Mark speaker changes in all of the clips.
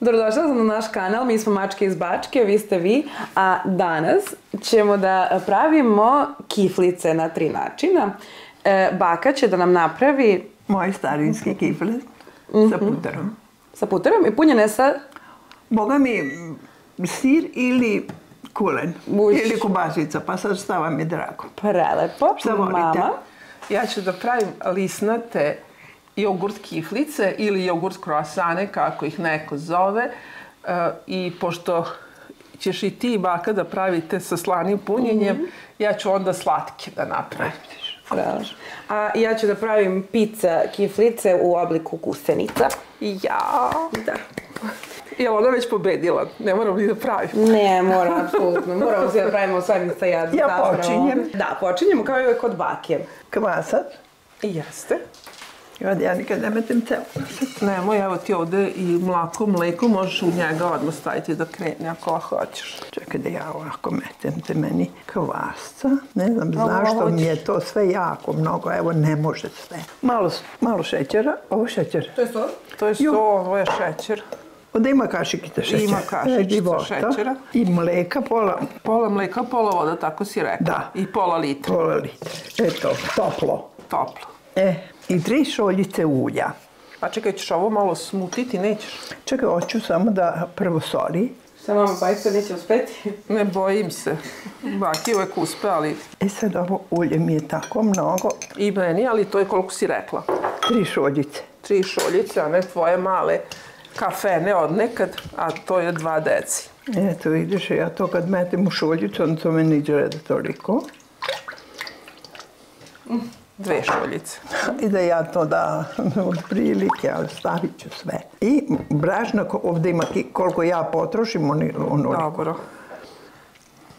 Speaker 1: Dobrodošla sam na naš kanal, mi smo Mačke iz Bačke, vi ste vi, a danas ćemo da pravimo kiflice na tri načina. E, baka će da nam napravi...
Speaker 2: Moje starinske kifle sa puterom.
Speaker 1: Sa puterom i punjene sa...
Speaker 2: Boga mi sir ili kulen.
Speaker 1: Buć.
Speaker 2: Ili kubasica, pa sad šta vam je drago.
Speaker 1: Prelepo,
Speaker 2: Šta volite?
Speaker 1: mama.
Speaker 3: Ja ću da pravim lisnate jogurt kiflice ili jogurt kroasane, kako ih neko zove. E, I pošto ćeš i ti, baka, da pravite sa slanim punjenjem, ja ću onda slatke da napravim.
Speaker 1: Prelepo. A ja ću da pravim pizza kiflice u obliku gusenica.
Speaker 3: Ja!
Speaker 1: Da.
Speaker 3: Jel ona već pobedila? Ne moram ni da pravim.
Speaker 1: Ne, mora, apsolutno. Moramo se da pravimo svaki sa jadom.
Speaker 2: Ja
Speaker 1: zapravo.
Speaker 2: počinjem.
Speaker 1: Da, počinjemo kao i uvek kod bake.
Speaker 2: Kvasat.
Speaker 3: I jeste.
Speaker 2: I onda ja nikad ne metem ceo.
Speaker 3: Nemoj, evo ti ovde i mlako, mleko, možeš u njega odmah staviti da krene ako hoćeš.
Speaker 2: Čekaj da ja ovako metem te meni kvasca. Ne znam
Speaker 3: Ovo
Speaker 2: zašto mi je to sve jako mnogo. Evo, ne može sve. Malo, malo šećera. Ovo šećer.
Speaker 1: To je to?
Speaker 3: To je so, ovo je šećer.
Speaker 2: Onda ima kašikice šećera.
Speaker 3: Ima
Speaker 2: E, života.
Speaker 3: šećera.
Speaker 2: I mleka pola,
Speaker 3: Pola mleka, pola voda, tako si rekla.
Speaker 2: Da.
Speaker 3: I pola litra.
Speaker 2: pola litra. Eto, toplo.
Speaker 3: Toplo.
Speaker 2: E, i tri šoljice ulja.
Speaker 3: Pa čekaj, ćeš ovo malo smutiti, nećeš?
Speaker 2: Čekaj, hoću samo da prvo soli.
Speaker 1: Šta mama, pa isto neće uspeti?
Speaker 3: Ne bojim se. Baki uvek uspe, ali
Speaker 2: E sad ovo ulje mi je tako mnogo.
Speaker 3: i meni, ali to je koliko si rekla.
Speaker 2: Tri šoljice.
Speaker 3: Tri šoljice, a ne tvoje male kafene od nekad, a to je dva deci.
Speaker 2: Eto, vidiš, ja to kad metem u šoljicu, onda to me ne izgleda toliko.
Speaker 3: Dve šoljice.
Speaker 2: I da ja to da od prilike, ali stavit ću sve. I brašna, ovdje ima koliko ja potrošim, oni, onoliko.
Speaker 3: Dobro.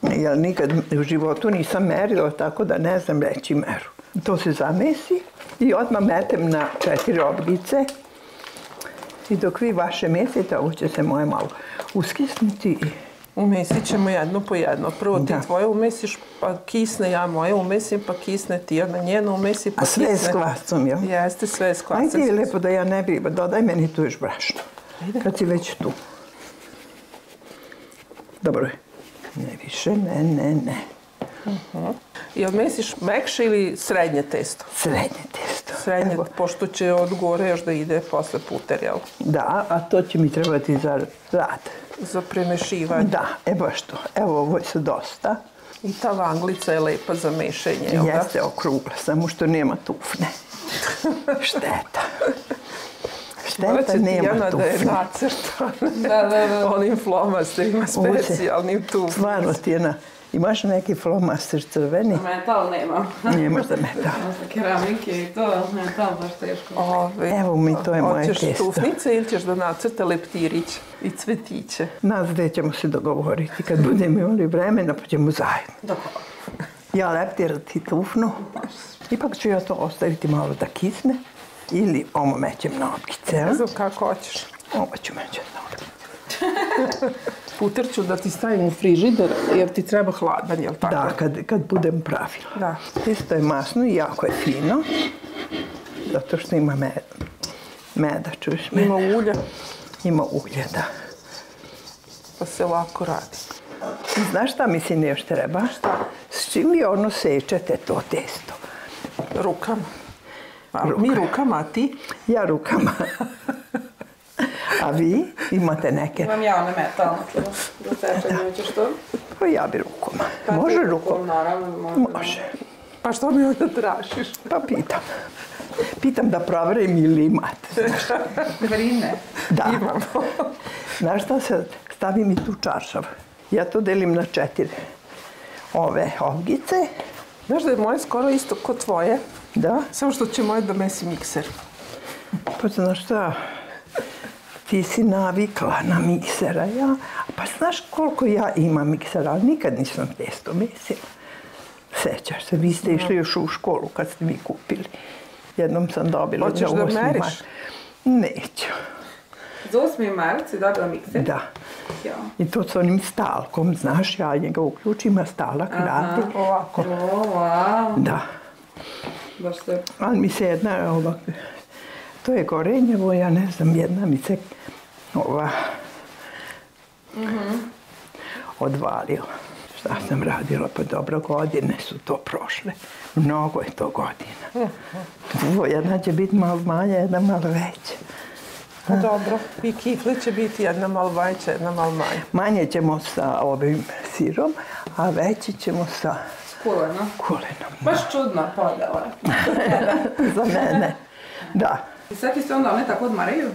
Speaker 2: Jer nikad u životu nisam merila, tako da ne znam reći meru. To se zamesi i odmah metem na četiri oblice. I dok vi vaše mesite, ovo će se moje malo uskisnuti i
Speaker 3: Umesit ćemo jedno po jedno. Prvo ti
Speaker 2: Da.
Speaker 3: tvoje umesiš, pa kisne, ja moje umesim, pa kisne ti jedna njena umesi, pa
Speaker 2: A sve sve
Speaker 3: kisne.
Speaker 2: s kvascom, jel?
Speaker 3: Jeste, sve s kvascom.
Speaker 2: Ajde, lepo da ja ne bi, dodaj meni tu još brašno. Kad si već tu. Dobro je. Ne više, ne, ne, ne.
Speaker 3: Jel mesiš mekše ili srednje testo?
Speaker 2: Srednje testo.
Speaker 3: Srednje,
Speaker 2: Evo.
Speaker 3: pošto će od gore još da ide posle puter, jel?
Speaker 2: Da, a to će mi trebati za rad.
Speaker 3: Za premešivanje.
Speaker 2: Da, e baš to. Evo, ovo su dosta.
Speaker 3: I ta vanglica je lepa za mešenje, jel da?
Speaker 2: Jeste okrugla, samo što nema tufne. Šteta. Šteta, nema
Speaker 3: Tijana da je
Speaker 2: tufne.
Speaker 3: nacrta.
Speaker 1: Da, da, da.
Speaker 3: Onim flomasterima specijalnim tu.
Speaker 2: Stvarno, Tijena, imaš neki flomaster crveni?
Speaker 1: Metal nemam.
Speaker 2: Nemaš za metal.
Speaker 1: Sa keramike i to, metal baš teško.
Speaker 3: Ove,
Speaker 2: Evo mi, to je moje
Speaker 3: Hoćeš
Speaker 2: testo.
Speaker 3: tufnice ili ćeš da nacrta leptirić i cvetiće?
Speaker 2: Nas dve ćemo se dogovoriti kad budemo imali vremena, pa ćemo zajedno.
Speaker 1: Dobro.
Speaker 2: Ja leptirati tufnu. Ipak ću ja to ostaviti malo da kisne. Ili ovo mećem na okice.
Speaker 3: Ne znam kako hoćeš.
Speaker 2: Ovo ću mećem na okice.
Speaker 3: Puter ću da ti stavim u frižider jer ti treba hladan, jel tako?
Speaker 2: Da, kad, kad budem pravila.
Speaker 3: Da.
Speaker 2: Testo je masno i jako je fino. Zato što ima med. Meda, čuješ me?
Speaker 3: Ima ulja,
Speaker 2: Ima ulje, da.
Speaker 3: pa se lako radi.
Speaker 2: Znaš šta mi se još treba? Šta? S čim vi ono sečete to testo?
Speaker 3: Rukama. A mi rukama, a ti?
Speaker 2: Ja rukama. A vi imate neke?
Speaker 1: Imam ja one metalne tlo. Da sečem, nećeš to?
Speaker 2: Pa ja bi rukama. Može rukom?
Speaker 1: Naravno, može.
Speaker 2: Može.
Speaker 3: Pa što mi onda tražiš?
Speaker 2: Pa pitam. Pitam da proverim ili imate.
Speaker 1: Vrine.
Speaker 2: Da.
Speaker 3: Imamo.
Speaker 2: Znaš šta se stavi mi tu čaršav? Ja to delim na četiri. Ove ovgice,
Speaker 3: Znaš da je moje skoro isto kod tvoje,
Speaker 2: da.
Speaker 3: samo što će moje da mesi mikser.
Speaker 2: Pa znaš šta, ti si navikla na miksera, ja. Pa znaš koliko ja imam miksera, ali nikad nisam testo mesila. Sećaš se, vi ste išli još u školu kad ste mi kupili. Jednom sam dobila
Speaker 3: Hoćeš
Speaker 2: za
Speaker 3: da
Speaker 2: osmi
Speaker 3: meriš?
Speaker 2: mart. Neću,
Speaker 1: Za 8. mart si dobila mikser?
Speaker 2: da.
Speaker 1: Ja.
Speaker 2: I to s onim stalkom, znaš, ja njega uključim, a stalak radi.
Speaker 3: Ovako.
Speaker 1: O, wow.
Speaker 2: Da.
Speaker 1: Baš se...
Speaker 2: Ali mi se jedna, ova, to je korenjevo, ja ne znam, jedna mi se ova odvalila. Šta sam radila? Pa dobro, godine su to prošle. Mnogo je to godina. Ovo jedna će biti malo manja, jedna malo veća.
Speaker 3: Pa dobro, i kifle će biti jedna malo veća, jedna malo manja.
Speaker 2: Manje ćemo sa ovim sirom, a veći ćemo sa
Speaker 1: Kuleno.
Speaker 2: kulenom.
Speaker 1: Baš čudna podela.
Speaker 2: Za mene. Da.
Speaker 1: I sad ti se onda one tako odmaraju?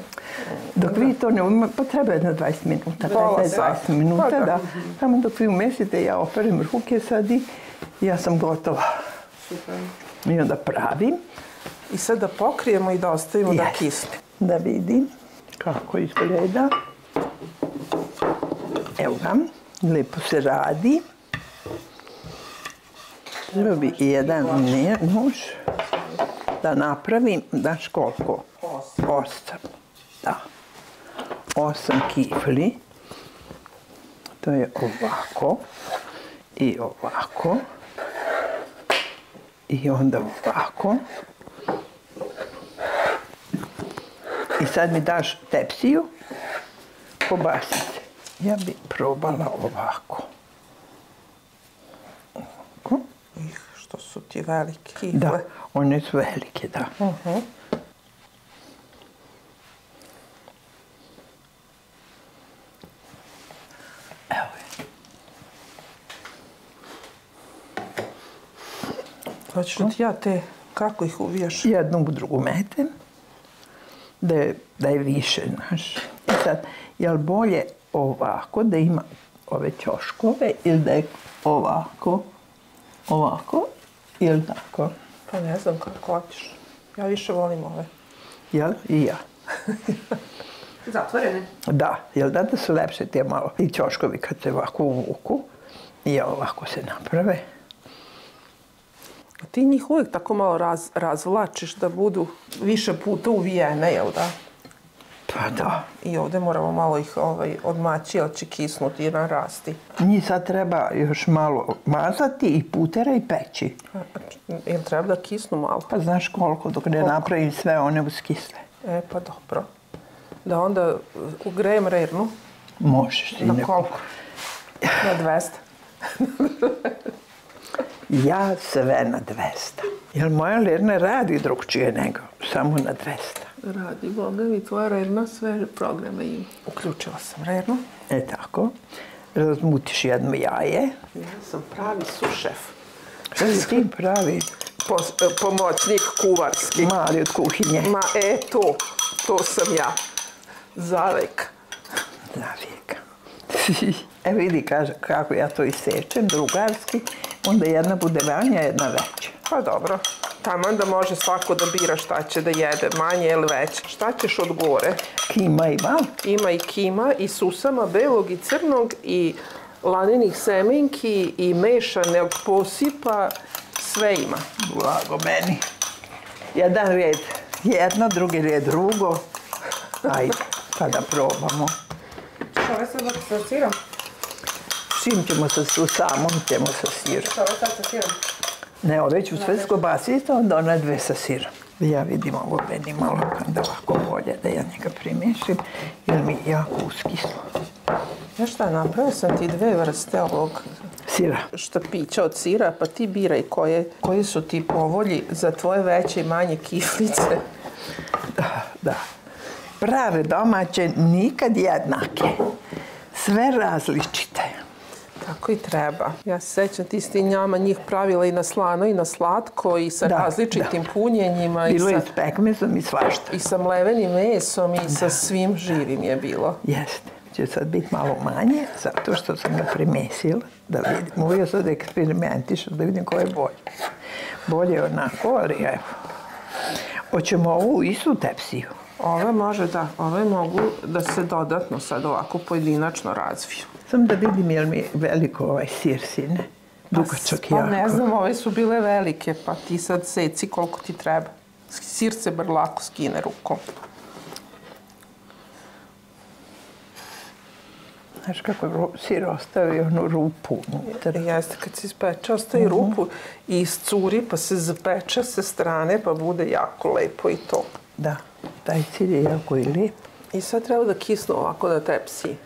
Speaker 2: Dok vi to ne umete, pa treba jedno 20 minuta,
Speaker 3: Pola
Speaker 2: 15-20
Speaker 3: sata.
Speaker 2: minuta,
Speaker 3: Pa da.
Speaker 2: da. Samo dok vi umesite, ja operem ruke sad i ja sam gotova.
Speaker 1: Super.
Speaker 2: I onda pravim
Speaker 3: I sad da pokrijemo i da ostavimo da
Speaker 2: Jeste.
Speaker 3: kisne.
Speaker 2: da vidim kako izgleda. Evo ga, lepo se radi. Treba bi jedan ne, nož da napravim, daš koliko? Osam. Da. Osam kifli. To je ovako. I ovako. I onda ovako. I sad mi daš tepsiju, kobasice. Ja bi probala ovako. Ovako.
Speaker 3: Ih, što su ti velike kifle.
Speaker 2: Da, one su velike, da. Evo
Speaker 3: Hoćeš li ti ja te, kako ih uvijaš?
Speaker 2: Jednu u drugu metem, da je, da je više, znaš. I sad, je li bolje ovako, da ima ove ćoškove, ili da je ovako, ovako, ili tako?
Speaker 3: Pa ne znam kako hoćeš. Ja više volim ove.
Speaker 2: Jel? I ja.
Speaker 1: Zatvorene.
Speaker 2: Da, jel da da su lepše te malo i ćoškovi kad se ovako uvuku i ovako se naprave.
Speaker 3: A ti njih uvijek tako malo raz, razvlačiš da budu više puta uvijene, jel da?
Speaker 2: Pa da.
Speaker 3: I ovdje moramo malo ih ovaj, odmaći, jer će kisnuti i narasti.
Speaker 2: Njih sad treba još malo mazati i putera i peći.
Speaker 3: A, Jel treba da kisnu malo?
Speaker 2: Pa znaš koliko dok ne napravim sve one uskisle.
Speaker 3: E, pa dobro. Da onda ugrejem rernu.
Speaker 2: Možeš ti
Speaker 3: Na
Speaker 2: ne...
Speaker 3: koliko? Na 200.
Speaker 2: Ja sve na 200. Jer moja lerna radi drugčije nego samo na 200.
Speaker 3: Radi, Boga mi, tvoja rerna sve programe ima. Uključila sam rernu.
Speaker 2: E tako. Razmutiš jedno jaje.
Speaker 3: Ja sam pravi sušef.
Speaker 2: Šta si ti pravi?
Speaker 3: Pos, e, pomoćnik kuvarski.
Speaker 2: Mali od kuhinje.
Speaker 3: Ma e, to, to sam ja. Zavek.
Speaker 2: Navijeka. E vidi kaže, kako ja to isečem, drugarski, onda jedna bude manja, jedna veća.
Speaker 3: Pa dobro. Taman da može svako da bira šta će da jede, manje ili veće. Šta ćeš od gore?
Speaker 2: Kima ima,
Speaker 3: Ima i kima i susama belog i crnog i laninih semenki i mešanog posipa. Sve ima.
Speaker 2: blago meni. Jedan red jedno, drugi red drugo. Ajde, pa da probamo.
Speaker 1: Što ovo sad sa sirom?
Speaker 2: Čim ćemo sa su samom, ćemo sa sirom.
Speaker 1: Što sad sa sirom?
Speaker 2: Ne, ove ću sve skobasiti, onda one dve sa sirom. Ja vidim ovo meni malo kada ovako bolje da ja njega primješim, jer mi je jako uskislo.
Speaker 3: Znaš šta, napravio sam ti dve vrste ovog
Speaker 2: Sira.
Speaker 3: štapića od sira, pa ti biraj koje, koji su ti povolji za tvoje veće i manje kiflice.
Speaker 2: Da, da. Prave domaće nikad jednake. Sve različite.
Speaker 3: Tako i treba. Ja se sećam, ti si ti njama njih pravila i na slano i na slatko i sa
Speaker 2: Da,
Speaker 3: različitim punjenjima i
Speaker 2: Bilo
Speaker 3: sa,
Speaker 2: je s pekmezom i svašta.
Speaker 3: i sa mlevenim mesom i sa svim živim je bilo.
Speaker 2: Jeste. Će sad biti malo manje, zato što sam ga primesila, da vidim. Ja sad eksperimentišem, da vidim koje je bolje. Bolje je onako, ali evo. Hoćemo ovu istu tepsiju.
Speaker 3: Ove može da, ove mogu da se dodatno sad ovako pojedinačno razviju.
Speaker 2: Sam da vidim je li mi veliko ovaj sir sine. Dugačak
Speaker 3: Pa
Speaker 2: jako.
Speaker 3: ne znam, ove su bile velike, pa ti sad seci koliko ti treba. Sir se bar lako skine rukom.
Speaker 2: Znaš kako je sir ostavi onu rupu unutra.
Speaker 3: Jeste, kad se ispeče, ostaje rupu i iscuri, pa se zapeče sa strane, pa bude jako lepo i to.
Speaker 2: Da, taj sir je jako i lijep.
Speaker 3: I sad treba da kisnu ovako na tepsiji.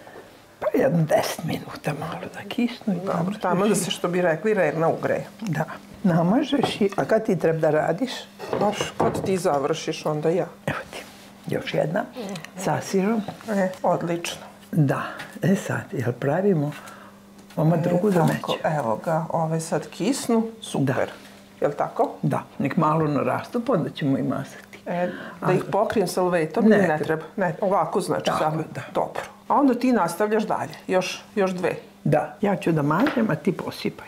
Speaker 2: Pa jedno 10 minuta malo da kisnu.
Speaker 3: Dobro, tamo da se, što bi rekli, rerna ugreje.
Speaker 2: Da, namažeš i... A kad ti treba da radiš?
Speaker 3: Baš, kad ti završiš, onda ja.
Speaker 2: Evo ti, još jedna sa sirom.
Speaker 3: E, odlično.
Speaker 2: Da, e sad, jel pravimo oma drugu
Speaker 3: e, tako? Evo ga, ove sad kisnu, super. Jel tako?
Speaker 2: Da, nek malo narastu, pa onda ćemo i masati.
Speaker 3: E, da ih pokrijem salvetom
Speaker 2: Ne
Speaker 3: ne
Speaker 2: treba.
Speaker 3: treba? Ne, ovako znači
Speaker 2: Tako,
Speaker 3: samo.
Speaker 2: da.
Speaker 3: Dobro. A onda ti nastavljaš dalje. Još, još dve.
Speaker 2: Da, ja ću da mažem, a ti posipaj.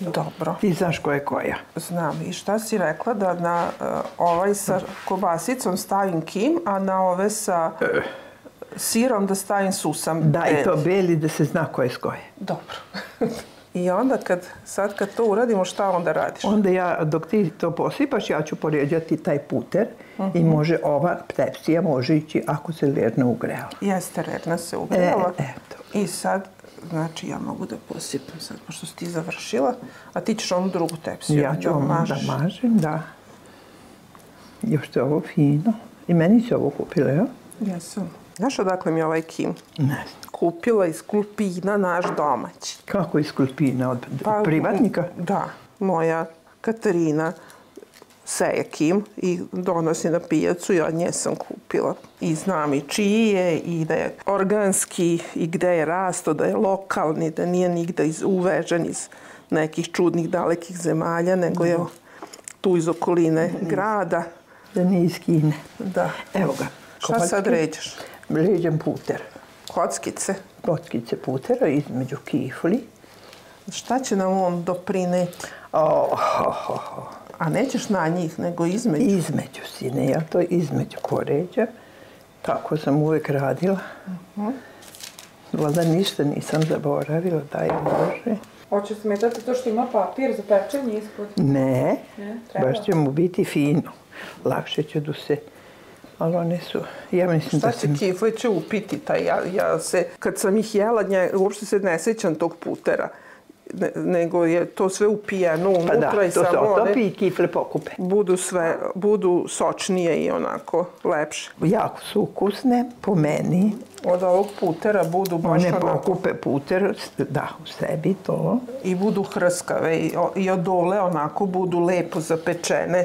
Speaker 3: Dobro.
Speaker 2: Ti znaš koja je koja.
Speaker 3: Znam. I šta si rekla da na uh, ovaj sa kobasicom stavim kim, a na ove sa sirom da stavim susam.
Speaker 2: Da, i to
Speaker 3: beli?
Speaker 2: beli da se zna koje s koje.
Speaker 3: Dobro. I onda kad, sad kad to uradimo, šta onda radiš?
Speaker 2: Onda ja, dok ti to posipaš, ja ću poređati taj puter i može ova tepsija može ići ako se lerno ugrela.
Speaker 3: Jeste, rerna se ugrela.
Speaker 2: E, eto.
Speaker 3: I sad, znači ja mogu da posipam sad, pošto si ti završila, a ti ćeš onu drugu tepsiju
Speaker 2: Ja ću ovo da mažem, da. Još je ovo fino. I meni se ovo kupila, ja?
Speaker 3: Jesam. Znaš odakle mi je ovaj kim?
Speaker 2: Ne.
Speaker 3: Kupila iz Kulpina naš domaći.
Speaker 2: Kako iz Kulpina? Od privatnika?
Speaker 3: Da. Moja Katarina seje kim i donosi na pijacu i od nje sam kupila. I znam i čiji je i da je organski i gde je rasto, da je lokalni, da nije nigde iz, uvežen iz nekih čudnih dalekih zemalja, nego je tu iz okoline grada.
Speaker 2: Da nije iz Kine.
Speaker 3: Da.
Speaker 2: Evo ga.
Speaker 3: Šta sad ređeš?
Speaker 2: Ređem puter.
Speaker 3: Kockice.
Speaker 2: Kockice putera između kifli.
Speaker 3: Šta će nam on doprineti?
Speaker 2: Oh, ho, ho.
Speaker 3: A nećeš na njih, nego između.
Speaker 2: Između, sine, ja to između koređa. Tako sam uvek radila. Valjda ništa nisam zaboravila, daj Bože.
Speaker 1: Hoće smetati to što ima papir za pečenje ispod?
Speaker 2: Ne,
Speaker 1: Ne, treba.
Speaker 2: baš će mu biti fino. Lakše će da se... Ali one su... Ja mislim
Speaker 3: Šta
Speaker 2: da
Speaker 3: će
Speaker 2: sam...
Speaker 3: kifle će upiti taj, ja, ja se, kad sam ih jela, nje, uopšte se ne sećam tog putera, ne, nego je to sve upijeno
Speaker 2: Pa
Speaker 3: unutra
Speaker 2: da,
Speaker 3: i
Speaker 2: to se
Speaker 3: samo
Speaker 2: otopi
Speaker 3: one
Speaker 2: i kifle pokupe.
Speaker 3: budu sve, budu sočnije i onako lepše.
Speaker 2: Jako su ukusne, po meni.
Speaker 3: Od ovog putera budu baš
Speaker 2: One
Speaker 3: onako
Speaker 2: pokupe puter, da, u sebi to.
Speaker 3: i budu hrskave i, i od dole onako budu lepo zapečene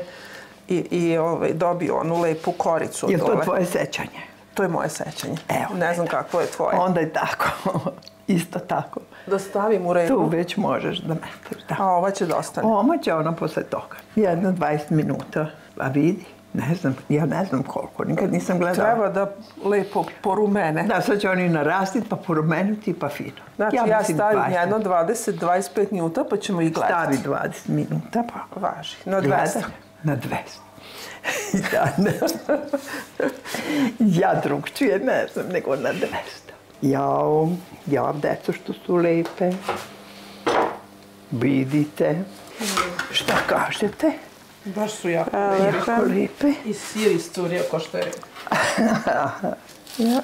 Speaker 3: i, i ovaj, dobiju onu lepu koricu od
Speaker 2: Je
Speaker 3: dole.
Speaker 2: to tvoje sećanje?
Speaker 3: To je moje sećanje.
Speaker 2: Evo,
Speaker 3: ne znam kakvo je tvoje.
Speaker 2: Onda je tako. Isto tako.
Speaker 3: Da stavim u
Speaker 2: Tu
Speaker 3: redu,
Speaker 2: već možeš da metaš, da.
Speaker 3: a ova će da ostane.
Speaker 2: Oma će ono posle toga. Jedno 20 minuta. A vidi, ne znam, ja ne znam koliko, nikad nisam gledala.
Speaker 3: Treba da lepo porumene.
Speaker 2: Da, sad će oni narastiti, pa porumenuti, pa fino.
Speaker 3: Znači ja,
Speaker 2: mislim
Speaker 3: stavim
Speaker 2: 20.
Speaker 3: jedno 20-25 minuta pa ćemo ih gledati.
Speaker 2: Stavi 20 minuta, pa
Speaker 3: Važi. Na 200.
Speaker 2: gleda na 200. ja ne znam. ja drugčije ne znam, nego na 200. Jao, ja, deco što su lepe. Vidite. Šta kažete?
Speaker 3: Baš su jako
Speaker 2: Jako lepe.
Speaker 3: I sir isturio ko što je.
Speaker 2: Ja,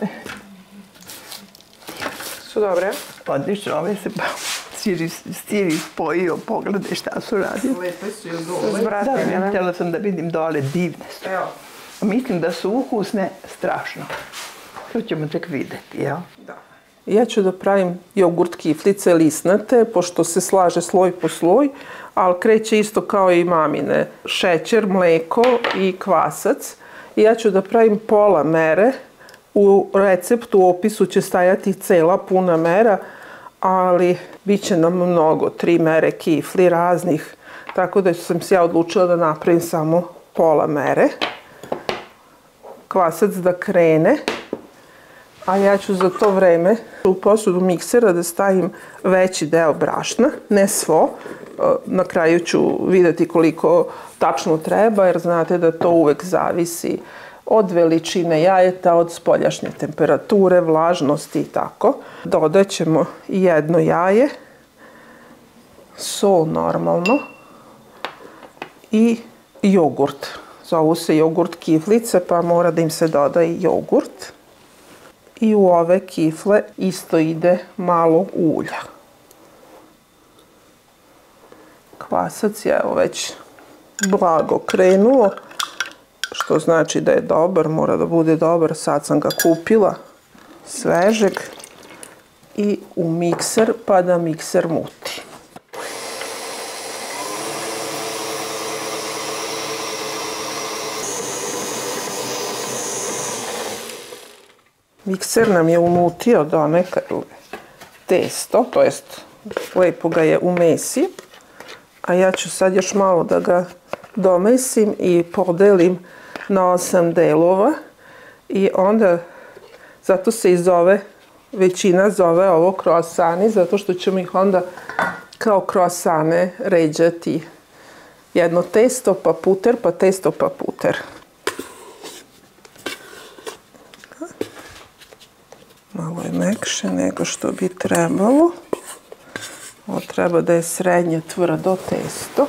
Speaker 3: Su dobre?
Speaker 2: odlično, ove se pa Siri, Siri spojio, pogledaj šta su radili.
Speaker 3: Lepe su
Speaker 1: S
Speaker 3: dole.
Speaker 1: bratom,
Speaker 2: Da,
Speaker 1: ne?
Speaker 2: htjela sam da vidim dole, divne su.
Speaker 3: Evo.
Speaker 2: Mislim da su ukusne, strašno. To ćemo tek vidjeti, jel?
Speaker 3: Da. Ja ću da pravim jogurt kiflice lisnate, pošto se slaže sloj po sloj, ali kreće isto kao i mamine. Šećer, mleko i kvasac. I ja ću da pravim pola mere. U receptu, u opisu će stajati cela puna mera, ali bit će nam mnogo, tri mere kifli raznih. Tako da sam se ja odlučila da napravim samo pola mere. Kvasac da krene. A ja ću za to vreme u posudu miksera da stavim veći deo brašna, ne svo. E, na kraju ću vidjeti koliko tačno treba, jer znate da to uvek zavisi od od veličine jajeta, od spoljašnje temperature, vlažnosti i tako. Dodat ćemo jedno jaje, sol normalno i jogurt. Zovu se jogurt kiflice, pa mora da im se doda i jogurt. I u ove kifle isto ide malo ulja. Kvasac je evo već blago krenuo, što znači da je dobar, mora da bude dobar. Sad sam ga kupila svežeg i u mikser pa da mikser muti. Mikser nam je umutio donekad testo, to jest lepo ga je umesi. A ja ću sad još malo da ga domesim i podelim na osam delova. I onda, zato se i zove, većina zove ovo kroasani, zato što ćemo ih onda kao kroasane ređati. Jedno testo, pa puter, pa testo, pa puter. Malo je mekše nego što bi trebalo. Ovo treba da je srednje tvrdo testo.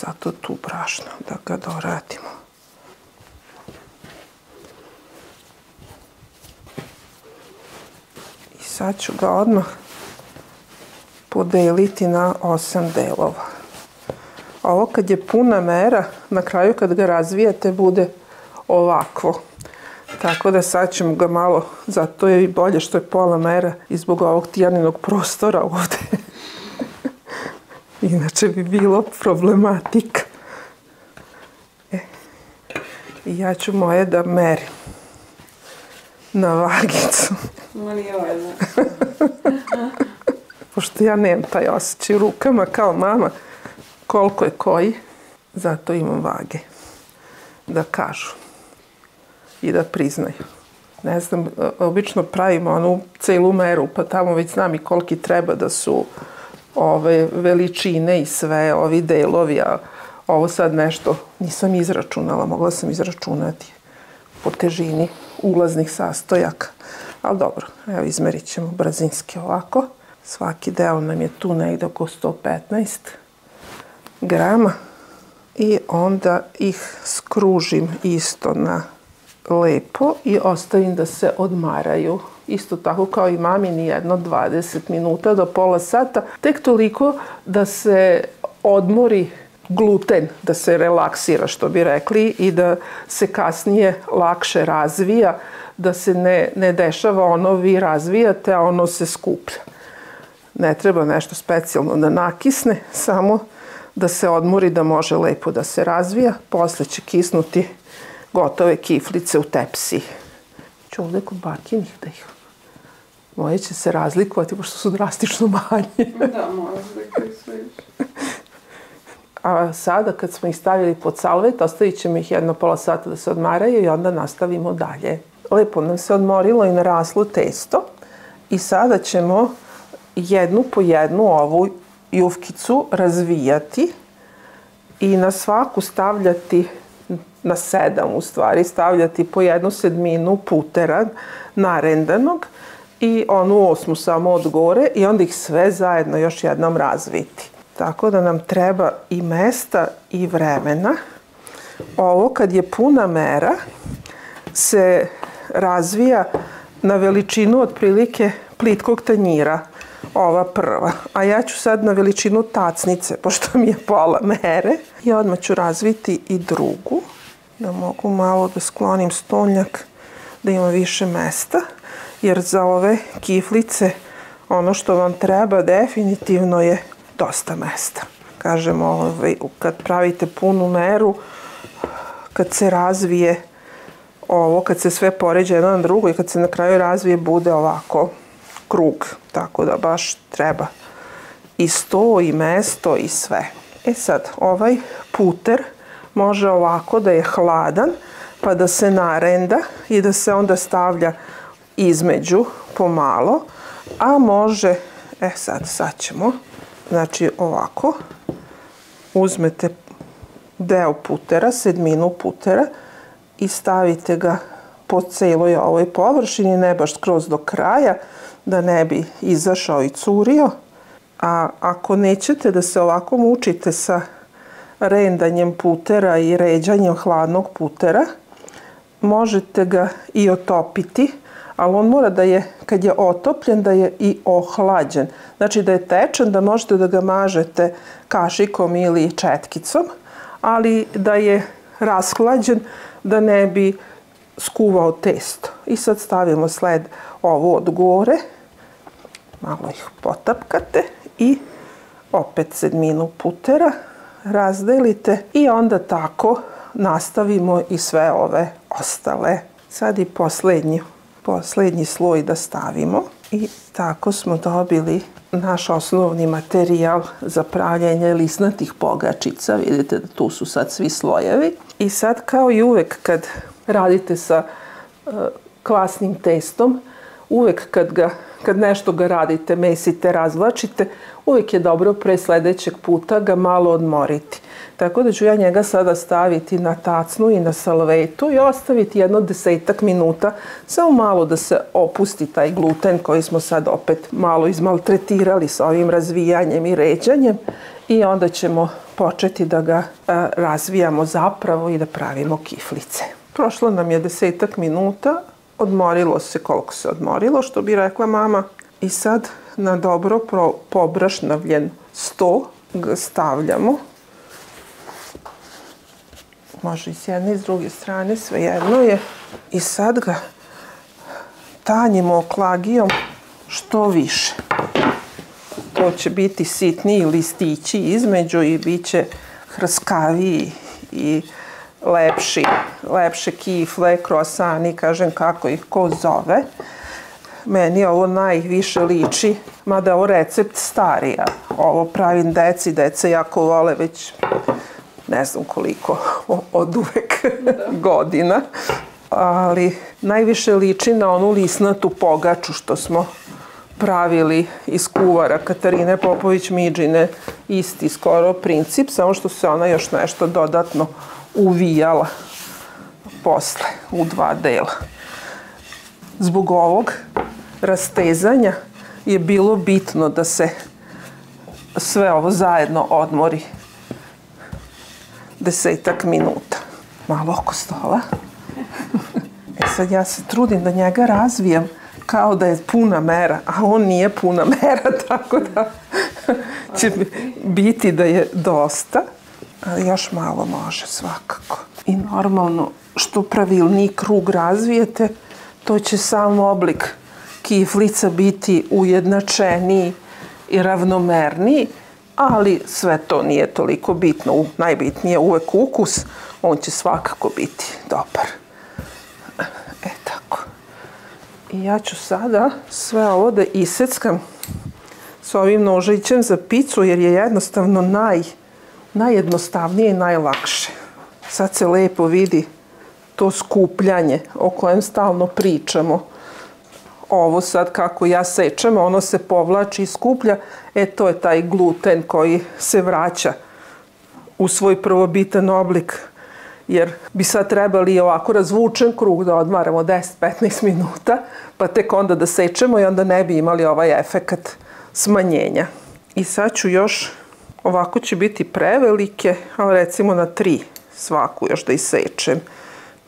Speaker 3: Zato tu brašno da ga doradimo. I sad ću ga odmah podeliti na osam delova. Ovo kad je puna mera, na kraju kad ga razvijete bude ovakvo. Tako da sad ćemo ga malo, zato je i bolje što je pola mera i zbog ovog tijaninog prostora ovde. Inače bi bilo problematika. E, ja ću moje da merim na vagicu.
Speaker 1: Važno.
Speaker 3: Pošto ja nemam taj osjećaj rukama kao mama koliko je koji, zato imam vage da kažu i da priznaju. Ne znam, obično pravimo onu celu meru, pa tamo već znam i koliki treba da su ove veličine i sve, ovi delovi, a ovo sad nešto nisam izračunala, mogla sam izračunati po težini ulaznih sastojaka. Ali dobro, evo izmerit ćemo brzinski ovako. Svaki deo nam je tu negde oko 115 grama i onda ih skružim isto na lepo i ostavim da se odmaraju. Isto tako kao i mamini jedno 20 minuta do pola sata. Tek toliko da se odmori gluten, da se relaksira što bi rekli i da se kasnije lakše razvija, da se ne, ne dešava ono vi razvijate, a ono se skuplja. Ne treba nešto specijalno da nakisne, samo da se odmori da može lepo da se razvija. Posle će kisnuti gotove kiflice u tepsiji. Ću ovdje kod bakinih da ih... Moje će se razlikovati, pošto su drastično manje.
Speaker 1: Da, moje sve
Speaker 3: A sada kad smo ih stavili pod salvet, ostavit ćemo ih jedno pola sata da se odmaraju i onda nastavimo dalje. Lepo nam se odmorilo i naraslo testo. I sada ćemo jednu po jednu ovu jufkicu razvijati i na svaku stavljati na sedam u stvari, stavljati po jednu sedminu putera narendanog i onu osmu samo od gore i onda ih sve zajedno još jednom razviti. Tako da nam treba i mesta i vremena. Ovo kad je puna mera se razvija na veličinu otprilike plitkog tanjira, ova prva. A ja ću sad na veličinu tacnice, pošto mi je pola mere. I odmah ću razviti i drugu da mogu malo da sklonim stolnjak da ima više mesta jer za ove kiflice ono što vam treba definitivno je dosta mesta. Kažemo, ovaj, kad pravite punu meru, kad se razvije ovo, kad se sve poređa jedno na drugo i kad se na kraju razvije, bude ovako krug. Tako da baš treba i sto i mesto i sve. E sad, ovaj puter može ovako da je hladan, pa da se narenda i da se onda stavlja između pomalo, a može, e sad, sad ćemo, znači ovako, uzmete deo putera, sedminu putera i stavite ga po celoj ovoj površini, ne baš skroz do kraja, da ne bi izašao i curio. A ako nećete da se ovako mučite sa rendanjem putera i ređanjem hladnog putera, možete ga i otopiti, ali on mora da je, kad je otopljen, da je i ohlađen. Znači da je tečan, da možete da ga mažete kašikom ili četkicom, ali da je rashlađen, da ne bi skuvao testo. I sad stavimo sled ovo od gore, malo ih potapkate i opet sedminu putera razdelite i onda tako nastavimo i sve ove ostale. Sad i posljednju posljednji sloj da stavimo i tako smo dobili naš osnovni materijal za pravljanje lisnatih pogačica. Vidite da tu su sad svi slojevi. I sad kao i uvek kad radite sa e, kvasnim testom, uvek kad, ga, kad nešto ga radite, mesite, razvlačite, uvijek je dobro pre sljedećeg puta ga malo odmoriti. Tako da ću ja njega sada staviti na tacnu i na salvetu i ostaviti jedno desetak minuta, samo malo da se opusti taj gluten koji smo sad opet malo izmaltretirali sa ovim razvijanjem i ređanjem i onda ćemo početi da ga a, razvijamo zapravo i da pravimo kiflice. Prošlo nam je desetak minuta, odmorilo se koliko se odmorilo, što bi rekla mama. I sad na dobro pobrašnavljen sto ga stavljamo. Može i s jedne i s druge strane, sve jedno je. I sad ga tanjimo oklagijom što više. To će biti sitniji listići između i bit će hrskaviji i lepši, lepše kifle, krosani, kažem kako ih ko zove. Meni ovo najviše liči, mada ovo recept starija. Ovo pravim deci, deca jako vole već ne znam koliko od uvek godina. Ali najviše liči na onu lisnatu pogaču što smo pravili iz kuvara Katarine Popović Midžine. Isti skoro princip, samo što se ona još nešto dodatno uvijala posle u dva dela. Zbog ovog rastezanja je bilo bitno da se sve ovo zajedno odmori desetak minuta. Malo oko stola. E sad ja se trudim da njega razvijem kao da je puna mera, a on nije puna mera, tako da će biti da je dosta ali još malo može svakako. I normalno, što pravilni krug razvijete, to će sam oblik kiflica biti ujednačeni i ravnomerni, ali sve to nije toliko bitno. Najbitnije je uvek ukus, on će svakako biti dobar. E tako. I ja ću sada sve ovo da iseckam s ovim nožićem za picu, jer je jednostavno naj najjednostavnije i najlakše. Sad se lepo vidi to skupljanje o kojem stalno pričamo. Ovo sad kako ja sečem, ono se povlači i skuplja, e to je taj gluten koji se vraća u svoj prvobitan oblik. Jer bi sad trebali ovako razvučen krug da odmaramo 10-15 minuta, pa tek onda da sečemo i onda ne bi imali ovaj efekt smanjenja. I sad ću još Ovako će biti prevelike, ali recimo na tri svaku još da isečem.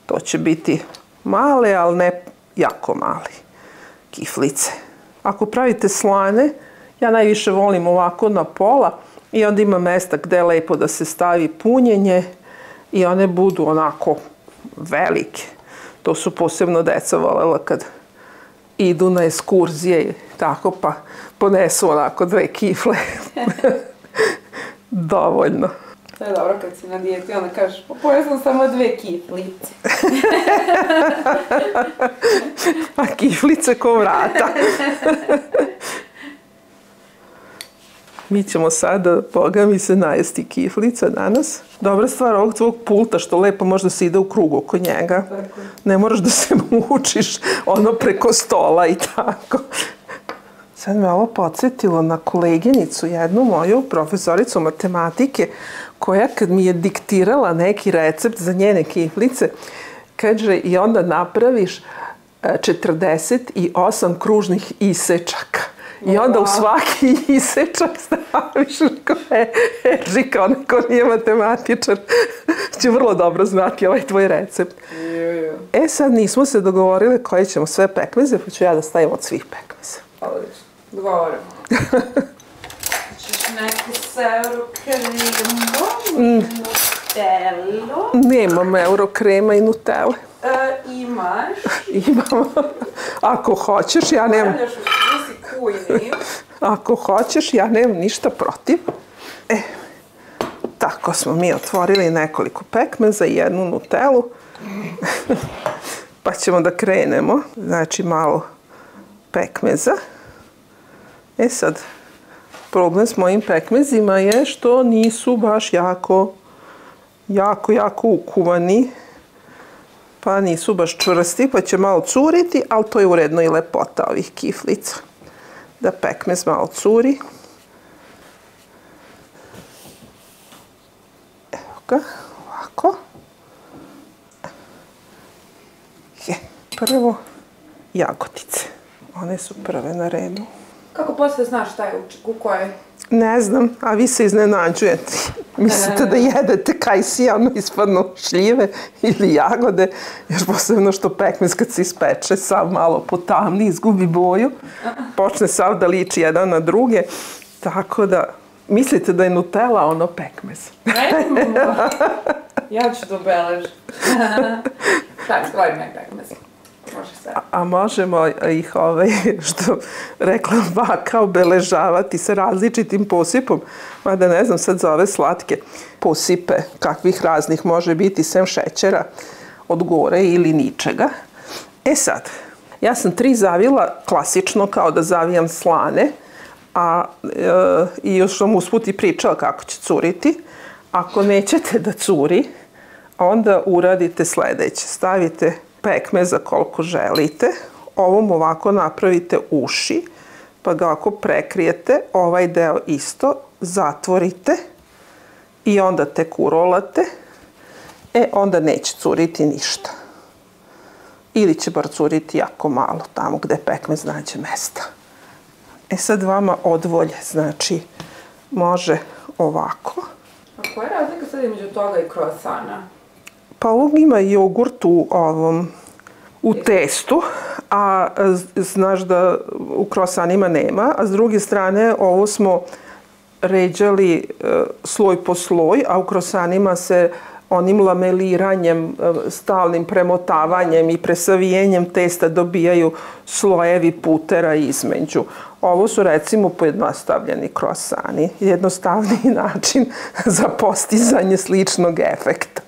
Speaker 3: To će biti male, ali ne jako mali kiflice. Ako pravite slane, ja najviše volim ovako na pola i onda ima mesta gde je lepo da se stavi punjenje i one budu onako velike. To su posebno deca volela kad idu na eskurzije i tako pa ponesu onako dve kifle. dovoljno.
Speaker 1: To je dobro kad si na dijeti, onda kažeš, pa pojela sam samo dve kiflice.
Speaker 3: A kiflice ko vrata. mi ćemo sada, Boga mi se najesti kiflica danas. Dobra stvar ovog tvog pulta, što lepo možda se ide u krug oko njega. Tako. Ne moraš da se mučiš ono preko stola i tako. Sad me ovo podsjetilo na koleginicu, jednu moju profesoricu matematike, koja kad mi je diktirala neki recept za njene kiflice, kaže i onda napraviš 48 e, kružnih isečaka. I onda u svaki isečak staviš koje Erži kao neko nije matematičar će vrlo dobro znati ovaj tvoj recept. E sad nismo se dogovorile koje ćemo sve pekmeze, pa ću ja da stavim od svih pekmeza.
Speaker 1: Odlično. Dogovorimo. Neku kremu, nutello,
Speaker 3: Nemam euro krema i nutele.
Speaker 1: e, imaš,
Speaker 3: Imam. Ako hoćeš, ja nemam, ako hoćeš, ja nemam ništa protiv. E, tako smo mi otvorili nekoliko pekmeza i jednu nutelu. pa ćemo da krenemo. Znači, malo pekmeza. E sad, problem s mojim pekmezima je što nisu baš jako, jako, jako ukuvani. Pa nisu baš čvrsti, pa će malo curiti, ali to je uredno i lepota ovih kiflica. Da pekmez malo curi. Evo ga, ovako. Je, prvo jagodice. One su prve na redu.
Speaker 1: Kako posle znaš šta je u, u kojoj?
Speaker 3: Ne znam, a vi se iznenađujete. Mislite da jedete kajsi, ono ispadnu šljive ili jagode, još posebno što pekmez kad se ispeče, sav malo potamni, izgubi boju, počne sav da liči jedan na druge, tako da mislite da je Nutella ono pekmez.
Speaker 1: Nemamo. ja ću to beležiti. tak, stvari ne pekmez. Može sve.
Speaker 3: A možemo ih, ovaj, što rekla baka, obeležavati sa različitim posipom, mada ne znam sad za ove slatke posipe, kakvih raznih može biti, sem šećera, od gore ili ničega. E sad, ja sam tri zavila klasično kao da zavijam slane, a e, i još sam usput i pričala kako će curiti. Ako nećete da curi, onda uradite sledeće. Stavite pekmeza koliko želite, ovom ovako napravite uši, pa ga ovako prekrijete, ovaj deo isto, zatvorite i onda tek urolate, e onda neće curiti ništa. Ili će bar curiti jako malo, tamo gde pekmez nađe mesta. E sad vama odvolje, znači može ovako.
Speaker 1: A koja je razlika sad između toga i croissana?
Speaker 3: Pa ovog ima jogurt u ovom u testu, a znaš da u krosanima nema, a s druge strane ovo smo ređali e, sloj po sloj, a u krosanima se onim lameliranjem, e, stalnim premotavanjem i presavijenjem testa dobijaju slojevi putera između. Ovo su recimo pojednostavljeni krosani, jednostavniji način za postizanje sličnog efekta.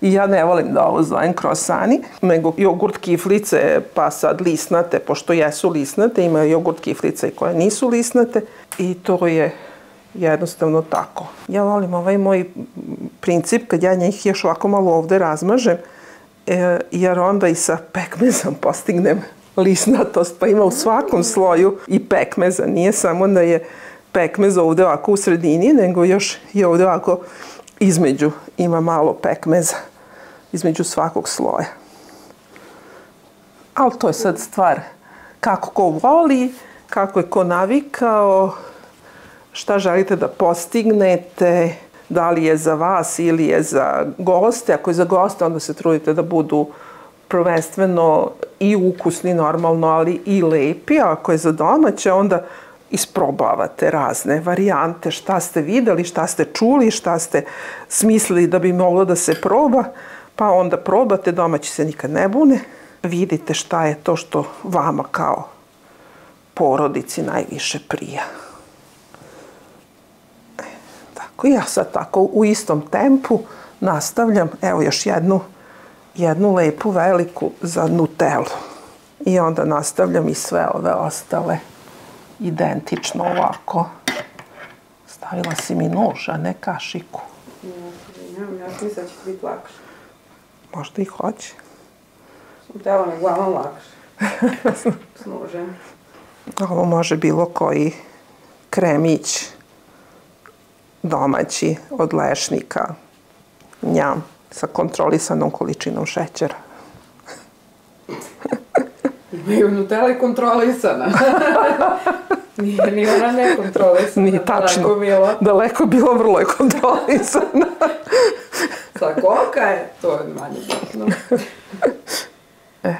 Speaker 3: I ja ne volim da ovo zovem krosani, nego jogurt kiflice, pa sad lisnate, pošto jesu lisnate, ima jogurt kiflice koje nisu lisnate i to je jednostavno tako. Ja volim ovaj moj princip kad ja njih još ovako malo ovde razmažem, e, jer onda i sa pekmezom postignem lisnatost, pa ima u svakom sloju i pekmeza. Nije samo da je pekmez ovde ovako u sredini, nego još je ovde ovako između ima malo pekmeza, između svakog sloja. Ali to je sad stvar kako ko voli, kako je ko navikao, šta želite da postignete, da li je za vas ili je za goste. Ako je za goste, onda se trudite da budu prvenstveno i ukusni normalno, ali i lepi. A ako je za domaće, onda isprobavate razne varijante, šta ste videli, šta ste čuli, šta ste smislili da bi moglo da se proba, pa onda probate, domaći se nikad ne bune, vidite šta je to što vama kao porodici najviše prija. E, Tako ja sad tako u istom tempu nastavljam, evo još jednu, jednu lepu veliku za Nutellu. I onda nastavljam i sve ove ostale identično ovako. Stavila si mi nož, a ne kašiku.
Speaker 1: Nemam, ja sam mislila će ti biti lakše.
Speaker 3: Možda i hoće.
Speaker 1: Telo mi uglavnom lakše. S nožem.
Speaker 3: Ovo može bilo koji kremić domaći od lešnika, njam, sa kontrolisanom količinom šećera.
Speaker 1: Imaju Nutella i kontrolisana. Nije ni ona nekontrolisana.
Speaker 3: Nije tačno.
Speaker 1: Daleko bilo.
Speaker 3: Daleko bilo, vrlo je kontrolisana.
Speaker 1: Sad, kolika je, to je manje bitno.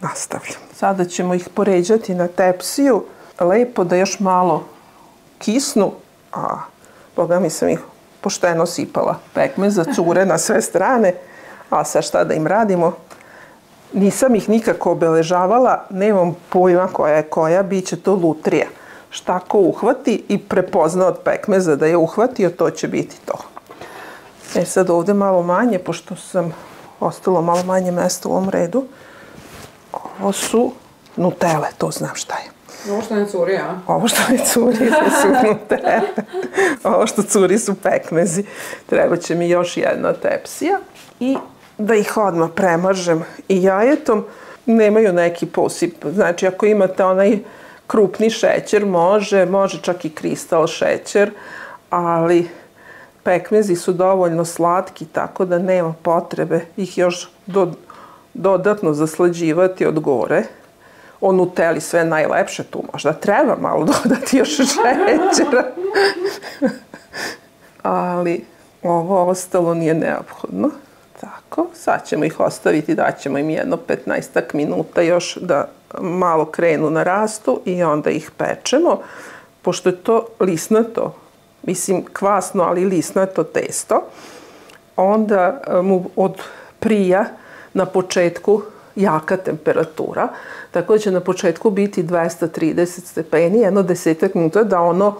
Speaker 3: Nastavljam. Sada ćemo ih poređati na tepsiju, lepo da još malo kisnu, a boga mi sam ih pošteno sipala pekmeza, cure na sve strane, a sad šta da im radimo? Nisam ih nikako obeležavala, nemam pojma koja je koja, bit će to lutrija. Šta ko uhvati i prepozna od pekmeza da je uhvatio, to će biti to. E sad ovde malo manje, pošto sam ostalo malo manje mesta u ovom redu. Ovo su nutele, to znam šta je.
Speaker 1: Ovo što ne curi, a?
Speaker 3: Ovo što ne curi su nutele. Ovo što curi su pekmezi. Treba će mi još jedna tepsija. I da ih odmah premažem i jajetom. Nemaju neki posip. Znači, ako imate onaj krupni šećer, može, može čak i kristal šećer, ali pekmezi su dovoljno slatki, tako da nema potrebe ih još do, dodatno zaslađivati od gore. O nuteli sve najlepše tu možda treba malo dodati još šećera. ali ovo ostalo nije neophodno. Tako, sad ćemo ih ostaviti, daćemo im jedno 15 minuta još da malo krenu na rastu i onda ih pečemo. Pošto je to lisnato, mislim kvasno, ali lisnato testo, onda e, mu od prija na početku jaka temperatura, tako da će na početku biti 230 stepeni, jedno desetak minuta da ono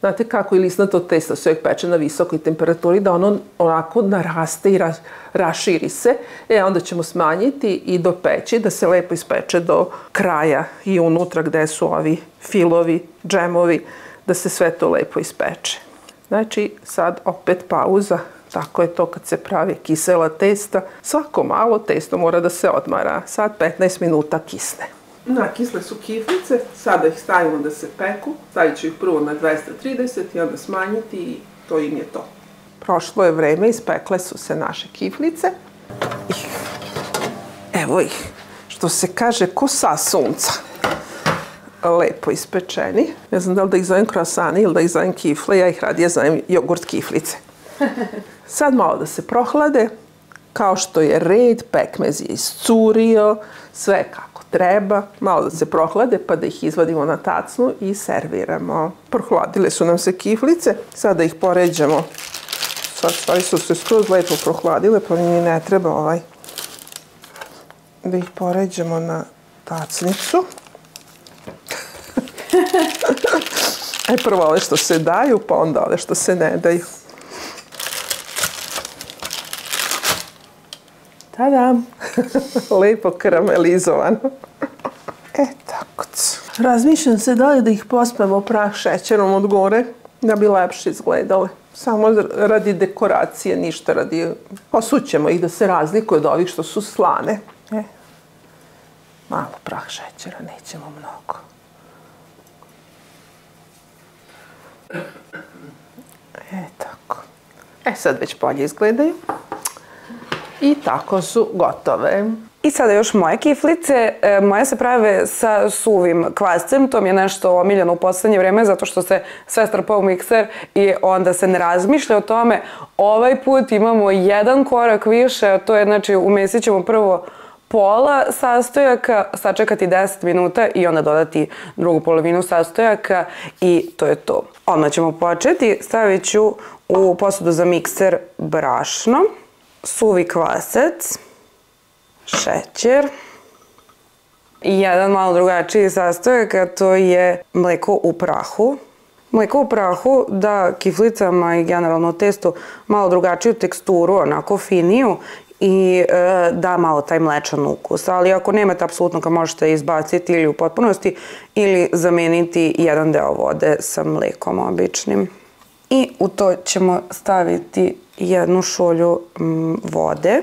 Speaker 3: Znate kako je lisnato testo se uvijek peče na visokoj temperaturi, da ono onako naraste i ra, raširi se. E, onda ćemo smanjiti i dopeći da se lepo ispeče do kraja i unutra gde su ovi filovi, džemovi, da se sve to lepo ispeče. Znači, sad opet pauza. Tako je to kad se pravi kisela testa. Svako malo testo mora da se odmara. Sad 15 minuta kisne. Na, kisle su kiflice, sada ih stavimo da se peku, stavit ću ih prvo na 230 i onda smanjiti i to im je to. Prošlo je vreme, ispekle su se naše kiflice. I evo ih, što se kaže, ko sa sunca. Lepo ispečeni. Ne znam da li da ih zovem krosani ili da ih zovem kifle, ja ih radije zovem jogurt kiflice. Sad malo da se prohlade, kao što je red, pekmez je iscurio, sve kako treba, malo da se prohlade pa da ih izvadimo na tacnu i serviramo. Prohladile su nam se kiflice, sada ih poređamo. Sad stvari su se skroz lepo prohladile, pa mi ne treba ovaj da ih poređamo na tacnicu. e, prvo ove što se daju, pa onda ove što se ne daju. Tada, Lepo karamelizovano. E, tako. Razmišljam se da li da ih pospemo prah šećerom od gore, da bi lepše izgledale. Samo radi dekoracije, ništa radi... Posućemo ih da se razlikuje od ovih što su slane. E, malo prah šećera, nećemo mnogo. E, tako. E, sad već bolje izgledaju. I tako su gotove.
Speaker 1: I sada još moje kiflice. E, moje se prave sa suvim kvascem. To mi je nešto omiljeno u poslednje vreme zato što se sve strpa u mikser i onda se ne razmišlja o tome. Ovaj put imamo jedan korak više. To je znači umesit ćemo prvo pola sastojaka, sačekati 10 minuta i onda dodati drugu polovinu sastojaka i to je to. Odmah ćemo početi. Stavit ću u posudu za mikser brašno suvi kvasac, šećer i jedan malo drugačiji sastojak, a to je mleko u prahu. Mleko u prahu da kiflicama i generalno testu malo drugačiju teksturu, onako finiju i e, da malo taj mlečan ukus. Ali ako nemate, apsolutno ga možete izbaciti ili u potpunosti ili zameniti jedan deo vode sa mlekom običnim. I u to ćemo staviti jednu šolju mm, vode.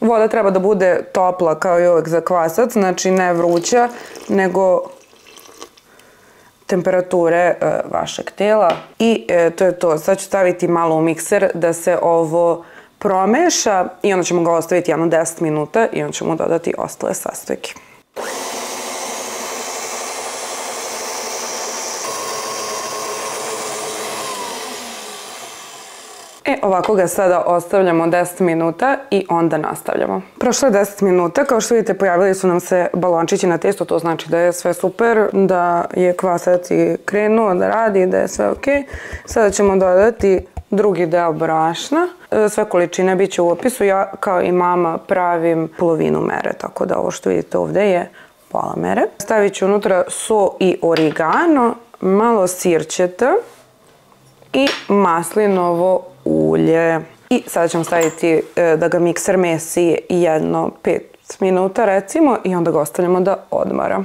Speaker 1: Voda treba da bude topla kao i uvek za kvasac, znači ne vruća, nego temperature e, vašeg tela. I e, to je to. Sad ću staviti malo u mikser da se ovo promeša i onda ćemo ga ostaviti jedno 10 minuta i onda ćemo dodati ostale sastojke. E, ovako ga sada ostavljamo 10 minuta i onda nastavljamo. Prošlo je 10 minuta, kao što vidite pojavili su nam se balončići na testu, to znači da je sve super, da je kvasac i krenuo da radi, da je sve ok. Sada ćemo dodati drugi deo brašna. E, sve količine bit će u opisu. Ja kao i mama pravim polovinu mere, tako da ovo što vidite ovde je pola mere. Stavit ću unutra so i origano, malo sirćeta i maslinovo ulje. I sada ćemo staviti e, da ga mikser mesi jedno 5 minuta recimo i onda ga ostavljamo da odmara.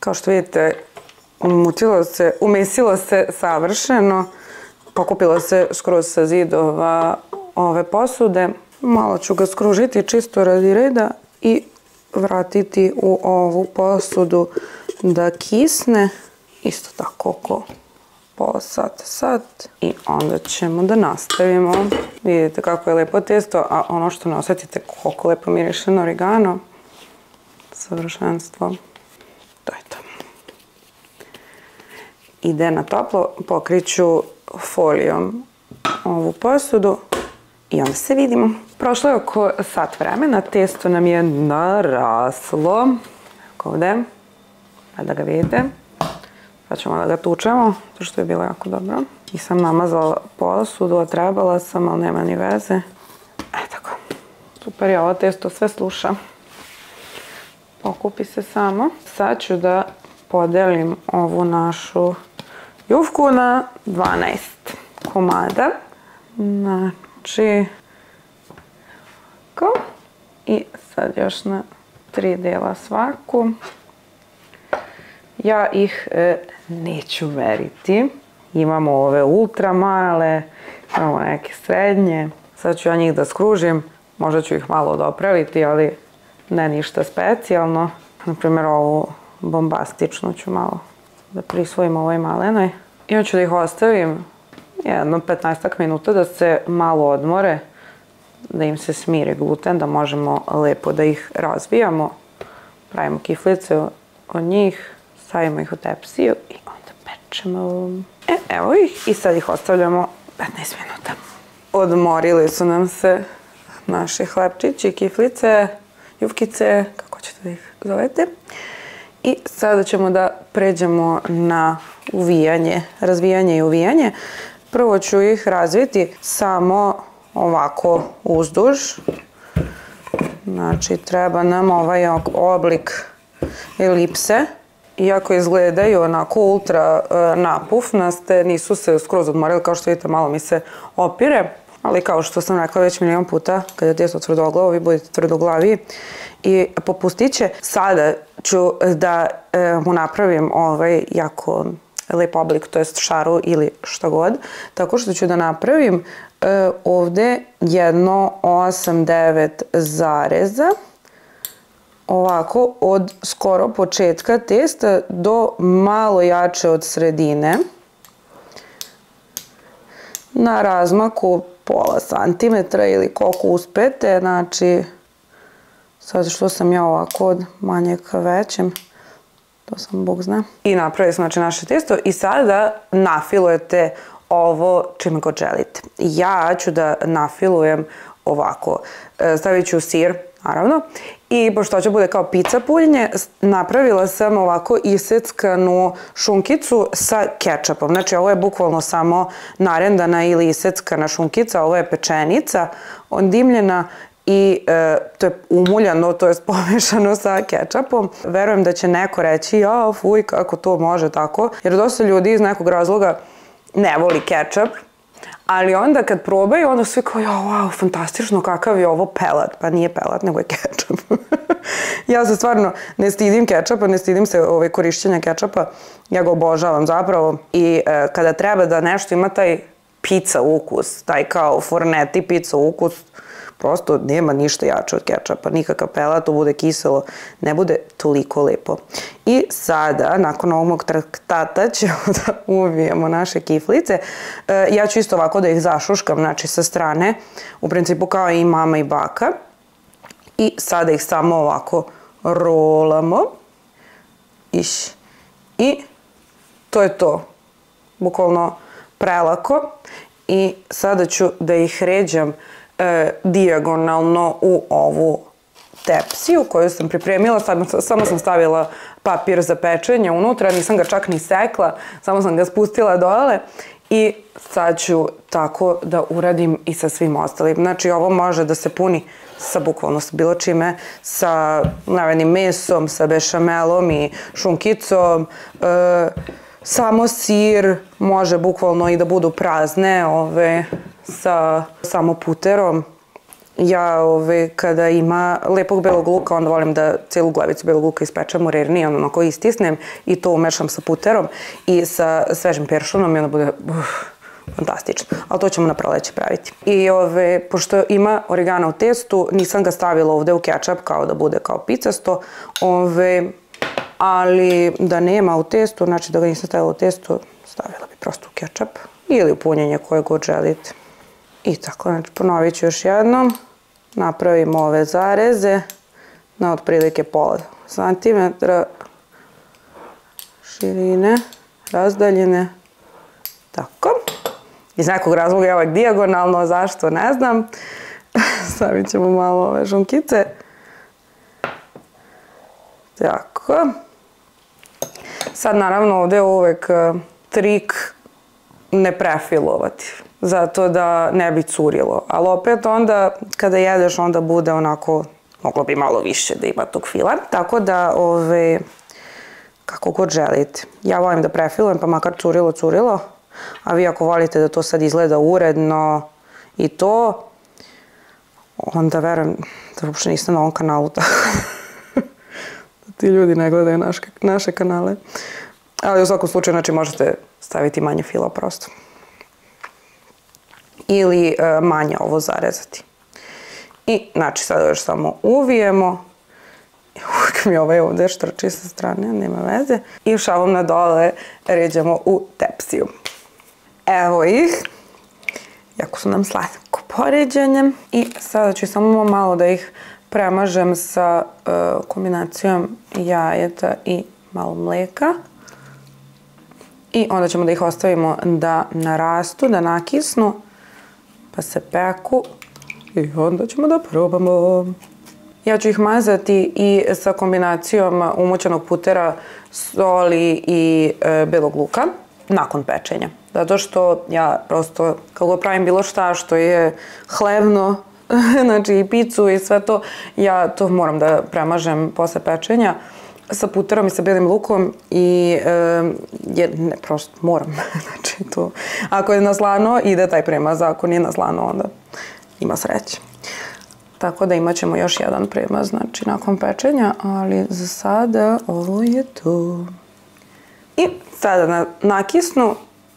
Speaker 1: Kao što vidite, umutilo se, umesilo se savršeno, pokupilo se skroz sa zidova ove posude. Malo ću ga skružiti čisto radi reda i vratiti u ovu posudu da kisne. Isto tako oko pola sata, sat. I onda ćemo da nastavimo. Vidite kako je lepo testo, a ono što ne osjetite koliko lepo miriše na origano. Savršenstvo. To je to. Ide na toplo, pokriću folijom ovu posudu i onda se vidimo. Prošlo je oko sat vremena, testo nam je naraslo. Kako ovde, pa da ga vidite. Sad ćemo da ga tučemo, to što je bilo jako dobro. I sam namazala posudu, a trebala sam, ali nema ni veze. E tako, super je ovo testo, sve sluša. Pokupi se samo. Sad ću da podelim ovu našu jufku na 12 komada. Znači, ko? I sad još na tri dela svaku. Ja ih e, neću meriti. Imamo ove ultra male, imamo neke srednje. Sad ću ja njih da skružim. Možda ću ih malo dopraviti, ali ne ništa specijalno. Naprimjer, ovu bombastičnu ću malo da prisvojim ovoj malenoj. I onda ću da ih ostavim jedno 15 minuta da se malo odmore, da im se smiri gluten, da možemo lepo da ih razvijamo. Pravimo kiflice od njih, stavimo ih u tepsiju i onda pečemo. E, evo ih i sad ih ostavljamo 15 minuta. Odmorili su nam se naše hlebčići, kiflice, jufkice, kako ćete da ih zovete. I sada ćemo da pređemo na uvijanje, razvijanje i uvijanje. Prvo ću ih razviti samo ovako uzduž. Znači, treba nam ovaj oblik elipse. Iako izgledaju onako ultra e, napufnaste, nisu se skroz odmorili, kao što vidite, malo mi se opire. Ali kao što sam rekla već milijon puta, kada je djeto tvrdoglavo, vi budete tvrdoglavi i popustit će. Sada ću da e, mu napravim ovaj jako lep oblik, to jest šaru ili što god, tako što ću da napravim e, ovde jedno 8-9 zareza, ovako od skoro početka testa do malo jače od sredine, na razmaku pola santimetra ili koliko uspete, znači sad što sam ja ovako od manjeg ka većem, to sam Bog zna. I napravili smo znači, naše testo i sada nafilujete ovo čime god želite. Ja ću da nafilujem ovako. E, stavit ću sir, naravno. I pošto će bude kao pizza puljenje, napravila sam ovako iseckanu šunkicu sa kečapom. Znači ovo je bukvalno samo narendana ili iseckana šunkica, ovo je pečenica, ondimljena i e, to je umuljano, to je pomešano sa kečapom. Verujem da će neko reći, ja, fuj, kako to može tako, jer dosta ljudi iz nekog razloga ne voli kečap, ali onda kad probaju, onda svi kao, ja, wow, fantastično, kakav je ovo pelat. Pa nije pelat, nego je kečap. ja se stvarno ne stidim kečapa, ne stidim se ovaj, korišćenja kečapa. Ja ga obožavam zapravo. I e, kada treba da nešto ima taj pizza ukus, taj kao forneti pizza ukus, Prosto nema ništa jače od kečapa, nikakav pelat, to bude kiselo, ne bude toliko lepo. I sada, nakon ovog mog traktata, ćemo da uvijemo naše kiflice. E, ja ću isto ovako da ih zašuškam, znači sa strane, u principu kao i mama i baka. I sada ih samo ovako rolamo. Iš. I to je to. Bukvalno prelako. I sada ću da ih ređam e, dijagonalno u ovu tepsiju koju sam pripremila. Samo, samo sam stavila papir za pečenje unutra, nisam ga čak ni sekla, samo sam ga spustila dole. I sad ću tako da uradim i sa svim ostalim. Znači ovo može da se puni sa bukvalno sa bilo čime, sa navenim mesom, sa bešamelom i šunkicom, e, samo sir, može bukvalno i da budu prazne ove, sa samo puterom. Ja ove, kada ima lepog belog luka, onda volim da celu glavicu belog luka ispečem u rerni, onda onako istisnem i to umešam sa puterom i sa svežim peršunom i onda bude uf, fantastično. Ali to ćemo na proleće praviti. I ove, pošto ima origana u testu, nisam ga stavila ovde u kečap kao da bude kao picasto, ove, ali da nema u testu, znači da ga nisam stavila u testu, stavila bi prosto u kečap ili u punjenje koje god želite. I tako, znači ponovit ću još jednom. Napravimo ove zareze na otprilike pola santimetra širine, razdaljene. Tako. Iz nekog razloga je ovaj dijagonalno, zašto ne znam. Stavit ćemo malo ove žunkice. Tako. Sad naravno ovdje je uvek e, trik ne prefilovati zato da ne bi curilo. Ali opet onda kada jedeš onda bude onako, moglo bi malo više da ima tog fila. Tako da, ove, kako god želite. Ja volim da prefilujem pa makar curilo, curilo. A vi ako volite da to sad izgleda uredno i to, onda verujem da uopšte niste na ovom kanalu tako ti ljudi ne gledaju naše, naše kanale. Ali u svakom slučaju, znači, možete staviti manje fila prosto ili e, manje ovo zarezati. I znači sada još samo uvijemo. Uvijek mi ovaj ovdje štrči sa strane, nema veze. I šavom na dole ređemo u tepsiju. Evo ih. Jako su nam slatko poređenje. I sada ću samo malo da ih premažem sa uh, kombinacijom jajeta i malo mleka. I onda ćemo da ih ostavimo da narastu, da nakisnu pa se peku i onda ćemo da probamo. Ja ću ih mazati i sa kombinacijom umoćenog putera, soli i e, belog luka nakon pečenja. Zato što ja prosto, kako pravim bilo šta što je hlevno, znači i picu i sve to, ja to moram da premažem posle pečenja sa puterom i sa belim lukom i e, je, ne, prosto moram. znači to, ako je na slano, ide taj premaz, ako nije na slano, onda ima sreće. Tako da imat ćemo još jedan premaz, znači nakon pečenja, ali za sada ovo je to. I sada na, nakisnu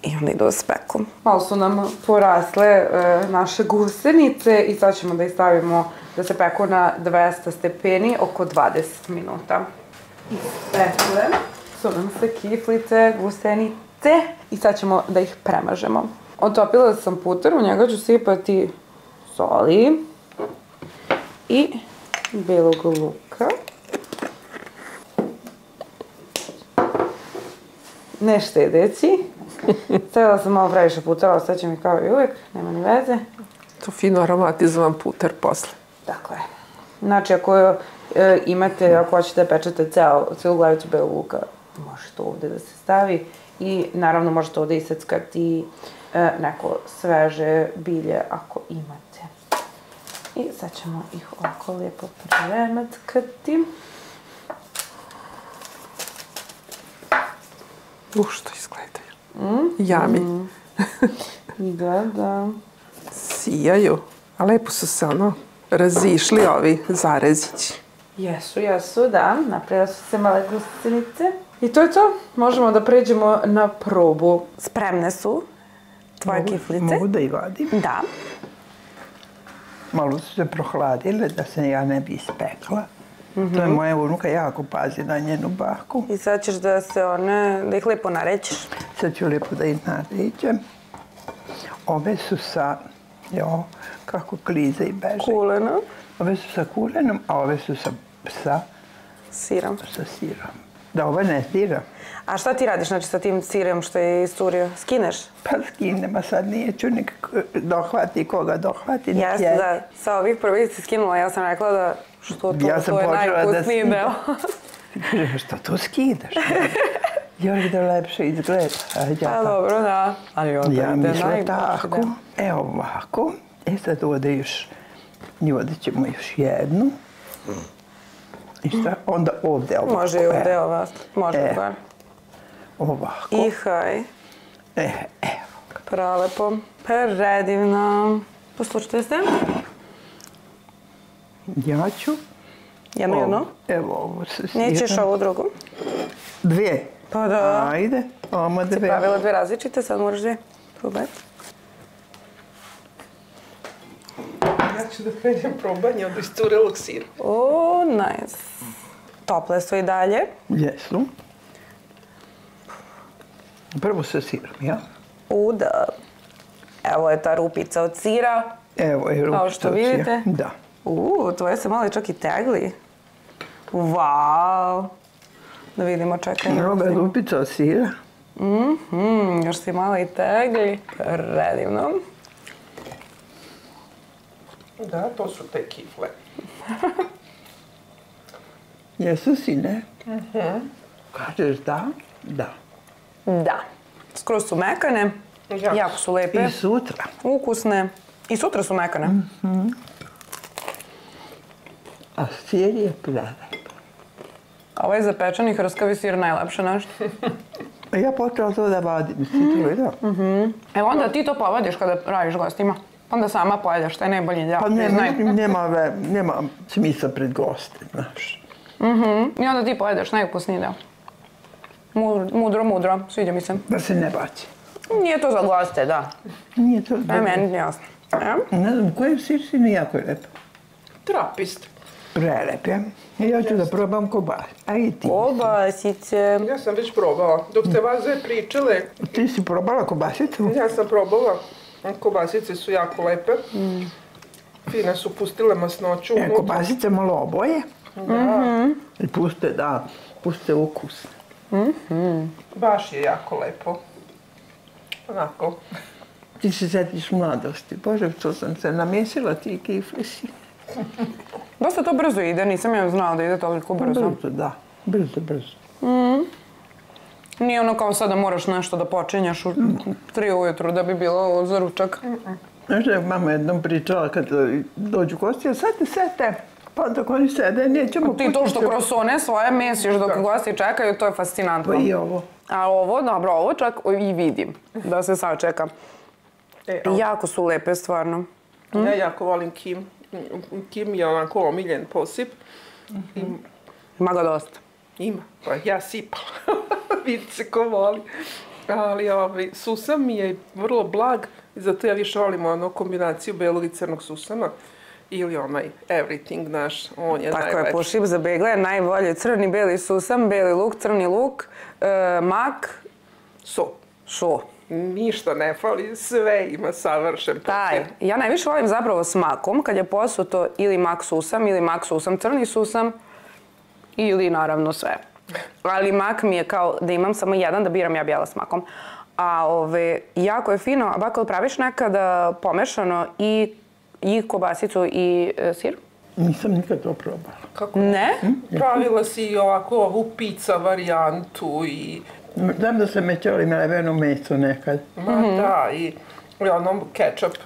Speaker 1: i onda idu s pekom. Malo su nam porasle e, naše gusenice i sad ćemo da ih stavimo da se peku na 200 stepeni oko 20 minuta ispekle su nam se kiflice, gusenice i sad ćemo da ih premažemo. Otopila sam puter, u njega ću sipati soli i belog luka. Ne štedeći. Stavila sam malo previše putera, ostaće mi kao i uvijek, nema ni veze.
Speaker 3: To fino aromatizovan puter posle.
Speaker 1: Dakle, znači ako e, imate, ako hoćete da pečete ceo, celu glavicu belog luka, može to ovde da se stavi i naravno možete ovde iseckati e, neko sveže bilje ako imate. I sad ćemo ih ovako lijepo premackati.
Speaker 3: Uh, što izgledaju. Mm? Jami. Mm.
Speaker 1: da, da.
Speaker 3: Sijaju. A lepo su se ono razišli ovi zarezići.
Speaker 1: Jesu, jesu, da. Napravila su se male gustinice. I to je to. Možemo da pređemo na probu. Spremne su tvoje
Speaker 2: mogu,
Speaker 1: kiflice.
Speaker 2: Mogu da i vadim.
Speaker 1: Da.
Speaker 2: Malo su se prohladile da se ja ne bi ispekla. Mm -hmm. To je moja unuka jako pazi na njenu baku.
Speaker 1: I sad ćeš da se one, da ih lijepo narećeš.
Speaker 2: Sad ću lijepo da ih naređem. Ove su sa, jo, kako klize i beže.
Speaker 1: Kuleno.
Speaker 2: Ove su sa kulenom, a ove su sa, sa
Speaker 1: Sirom.
Speaker 2: sa sirom. Da ovo ne sira.
Speaker 1: A šta ti radiš znači, sa tim sirem što je isturio? Skineš?
Speaker 2: Pa skinem, a sad nije ću nikako dohvati koga dohvati.
Speaker 1: Jeste, da. Sa ovih prvih si skinula, ja sam rekla da što to,
Speaker 2: Ja sam
Speaker 1: to je
Speaker 2: počela da
Speaker 1: deo.
Speaker 2: Kaže, što to skidaš? Još da lepše izgleda. Ja,
Speaker 1: Pa dobro, da. Ali ovo
Speaker 2: ja
Speaker 1: je
Speaker 2: mislim
Speaker 1: najbolji
Speaker 2: tako.
Speaker 1: deo.
Speaker 2: Evo ovako. E sad ovdje još, ovdje ćemo još jednu. I šta? Onda ovdje ovako.
Speaker 1: Može i
Speaker 2: evo.
Speaker 1: ovdje ova, može
Speaker 2: E.
Speaker 1: bar.
Speaker 2: Ovako.
Speaker 1: I haj,
Speaker 2: E, evo.
Speaker 1: pralepo, predivno. Poslušajte se.
Speaker 2: Ja ću.
Speaker 1: Jedno,
Speaker 2: ovo-
Speaker 1: jedno.
Speaker 2: Evo ovo.
Speaker 1: Nećeš ovu drugu.
Speaker 2: Dvije.
Speaker 1: Pa da.
Speaker 2: Ajde, ovo dve.
Speaker 1: Pravila dve različite, sad moraš dvije probati.
Speaker 3: Ja ću da krenem probanje od isturelog sira.
Speaker 1: O, nice. Tople su i dalje.
Speaker 2: Jesu. Prvo sa sirom, ja?
Speaker 1: U, da. Evo je ta rupica od sira.
Speaker 2: Evo je rupica
Speaker 1: Kao što
Speaker 2: od sira.
Speaker 1: vidite.
Speaker 2: Da.
Speaker 1: U, tvoje se malo čak i tegli. Wow. Da vidimo, čekaj.
Speaker 2: Druga rupica od sira.
Speaker 1: Mhm, još si malo i tegli. Predivno.
Speaker 3: Da, to su te kifle.
Speaker 2: Jesu sine? Kažeš da? Da.
Speaker 1: Da. Skroz su mekane.
Speaker 3: Jako.
Speaker 1: Jako su lepe.
Speaker 2: I sutra.
Speaker 1: Ukusne. I sutra su mekane.
Speaker 2: A sir je prelep.
Speaker 1: A ovaj zapečeni hrskavi sir najlepše nešto.
Speaker 2: Ja počela to da vadim. Si to vidio?
Speaker 1: Evo onda ti to povadiš kada radiš gostima. Onda sama pojedeš, šta je najbolji deo.
Speaker 2: Pa ne, nema, ve- nema smisla pred goste, znaš.
Speaker 1: I onda ti pojedeš najukusniji deo. Mudro, mudro, mudro, sviđa mi se.
Speaker 2: Da se ne baci.
Speaker 1: Nije to za goste, da.
Speaker 2: Nije to
Speaker 1: E,
Speaker 2: dobro.
Speaker 1: meni je jasno. E?
Speaker 2: Ne znam, koji sir si mi jako lep.
Speaker 3: Trapist.
Speaker 2: Prelep je. I ja ću da probam kobas. A i ti.
Speaker 1: Kobasice.
Speaker 3: Ja sam već probala. Dok ste vas dve pričale,
Speaker 2: Ti si probala kobasicu?
Speaker 3: ja sam probala. Kobasice su jako lepe. Fine su pustile masnoću
Speaker 2: E, kobasice malo oboje.
Speaker 3: Da,
Speaker 2: I puste, da, puste ukus.
Speaker 3: baš je jako lepo. Onako.
Speaker 2: Ti se setiš mladosti. Bože, što sam se namjesila ti kifli si.
Speaker 1: Dosta to brzo ide, nisam ja znala da ide toliko brzo.
Speaker 2: Brzo, da. Brzo, brzo.
Speaker 1: Nije ono kao sada moraš nešto da počinješ u tri ujutru da bi bilo za ručak.
Speaker 2: Znaš da je mama jednom pričala kad dođu gosti, a sad te sete. Pa dok oni sede, nećemo
Speaker 1: Ti to što kroz one svoje mesiš dok gosti čekaju, to je fascinantno.
Speaker 2: Pa i ovo.
Speaker 1: A ovo, dobro, ovo čak i vidim da se sačeka.
Speaker 3: E,
Speaker 1: Jako su lepe, stvarno.
Speaker 3: Ja jako volim Kim. Kim je onako omiljen posip. I
Speaker 1: Ima ga dosta.
Speaker 3: ima. Pa ja sipala. Vidi se ko voli. Ali ovaj, susam mi je vrlo blag zato ja više volim ono kombinaciju belog i crnog susama. Ili onaj everything naš, on je
Speaker 1: Tako je,
Speaker 3: najlepši.
Speaker 1: pošip za begle je najbolje. Crni, beli susam, beli luk, crni luk, e, mak,
Speaker 3: So,
Speaker 1: šo.
Speaker 3: Ništa ne fali, sve ima savršen
Speaker 1: Taj.
Speaker 3: paket.
Speaker 1: Ja najviše volim zapravo s makom, kad je posuto ili mak susam, ili mak susam, crni susam, ili naravno sve. Ali mak mi je kao da imam samo jedan da biram ja bijela s makom. A ove, jako je fino, a bako praviš nekada pomešano i, i kobasicu i e, sir?
Speaker 2: Nisam nikad to probala.
Speaker 3: Kako?
Speaker 1: Ne?
Speaker 3: Pravila si i ovako ovu pizza varijantu i
Speaker 2: Znam da sam mećala i mleveno meso nekad.
Speaker 3: Ma da, i, i ono ketchup,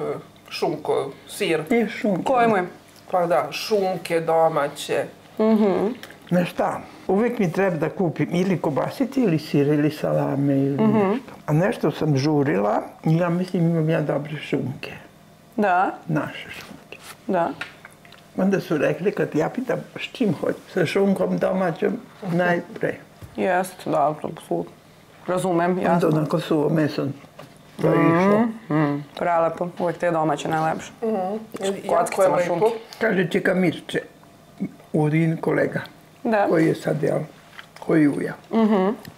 Speaker 3: šunko, sir.
Speaker 2: I šunke.
Speaker 1: Koji mu je?
Speaker 3: Pa da, šunke domaće.
Speaker 2: Znaš šta, uvijek mi treba da kupim ili kobasice ili sir ili salame ili nešto. A nešto sam žurila i ja mislim imam ja dobre šunke.
Speaker 1: Da,
Speaker 2: Naše šunke.
Speaker 1: da.
Speaker 2: Onda su rekli kad ja pitam s čim hoću, sa šunkom domaćom, najpre.
Speaker 1: Jeste, da, apsolutno. Razumem,
Speaker 2: Onda
Speaker 1: jasno.
Speaker 2: onako suvo meso. To je išlo.
Speaker 1: Mm, prelepo, uvijek te domaće najlepše. Kockicama
Speaker 3: lepo.
Speaker 1: šunke.
Speaker 2: Kaže Čeka Mirče, Urin kolega,
Speaker 1: Da.
Speaker 2: koji je sad, jel, koji uja.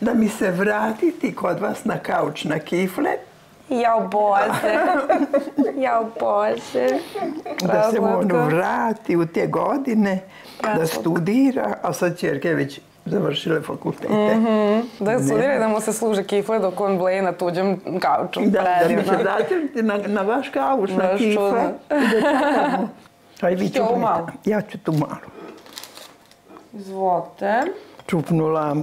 Speaker 2: Da mi se vratiti kod vas na kauč na kifle,
Speaker 1: Jao Bože. Jao Bože.
Speaker 2: Da se ono vrati u te godine, da studira, a sad čerke je već završile fakultete.
Speaker 1: Da studira i da mu se služe kifle dok on bleje na tuđem kauču.
Speaker 2: Da, da mi se date na, na vaš kauč, na
Speaker 1: čudno.
Speaker 2: i da čekamo. Aj, vi čupnite. Ja ću tu malu.
Speaker 1: Izvolite.
Speaker 2: Čupnula.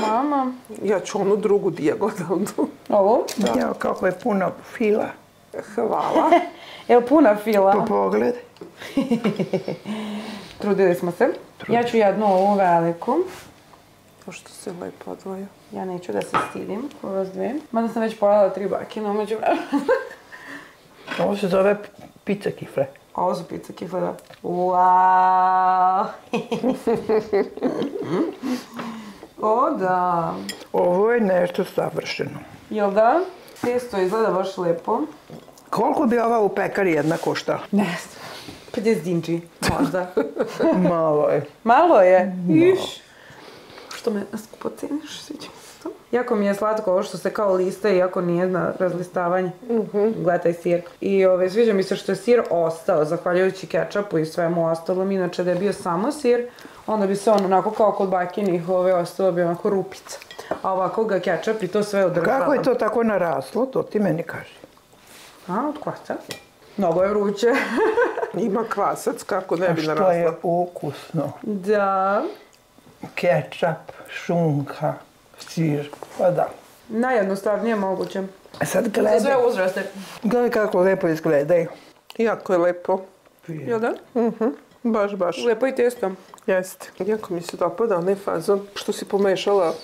Speaker 1: Mama.
Speaker 3: Ja ću onu drugu dijagonalnu.
Speaker 1: Ovo?
Speaker 2: Ja, kako je puno fila.
Speaker 3: Hvala.
Speaker 1: Evo puna fila.
Speaker 2: Po pogled.
Speaker 1: Trudili smo se. Ja ću jednu ovu veliku.
Speaker 3: Pošto se lepo odvoja.
Speaker 1: Ja neću da se stidim u vas dve. Mada sam već pojela tri bakine umeđu vremena.
Speaker 2: Ovo se zove pizza kifle.
Speaker 1: Ovo su pizza kifle, da. Wow. o, da.
Speaker 2: Ovo je nešto savršeno.
Speaker 1: Jel da? Testo izgleda baš lepo.
Speaker 2: Koliko bi ova u pekari jedna koštala?
Speaker 1: Ne znam. 50 dinči, možda.
Speaker 2: Malo je.
Speaker 1: Malo je. Iš. Što me skupo ceniš, sviđa mi se to. Jako mi je slatko ovo što se kao lista, iako nije na razlistavanje. Gledaj sir. I ove, sviđa mi se što je sir ostao, zahvaljujući kečapu i svemu ostalom. Inače, da je bio samo sir, onda bi se on onako kao kod bakinih ove ostalo bi onako rupica. A ovako ga kečap i to sve održava.
Speaker 2: Kako je to tako naraslo, to ti meni kaži.
Speaker 1: A, od kvasa? Mnogo je vruće.
Speaker 3: Ima kvasac, kako ne
Speaker 2: A
Speaker 3: bi
Speaker 2: što
Speaker 3: narasla.
Speaker 2: je ukusno.
Speaker 1: da.
Speaker 2: Kečap, šunka, sir, pa da.
Speaker 1: Najjednostavnije moguće.
Speaker 2: A sad
Speaker 1: Za
Speaker 2: gledaj,
Speaker 1: sve uzraste.
Speaker 2: gledaj kako lepo izgledaju.
Speaker 3: Jako je lepo.
Speaker 1: Jel da?
Speaker 3: Baš, baš.
Speaker 1: Lepo i testo.
Speaker 3: Jeste. Jako mi se dopada onaj fazon što si pomešala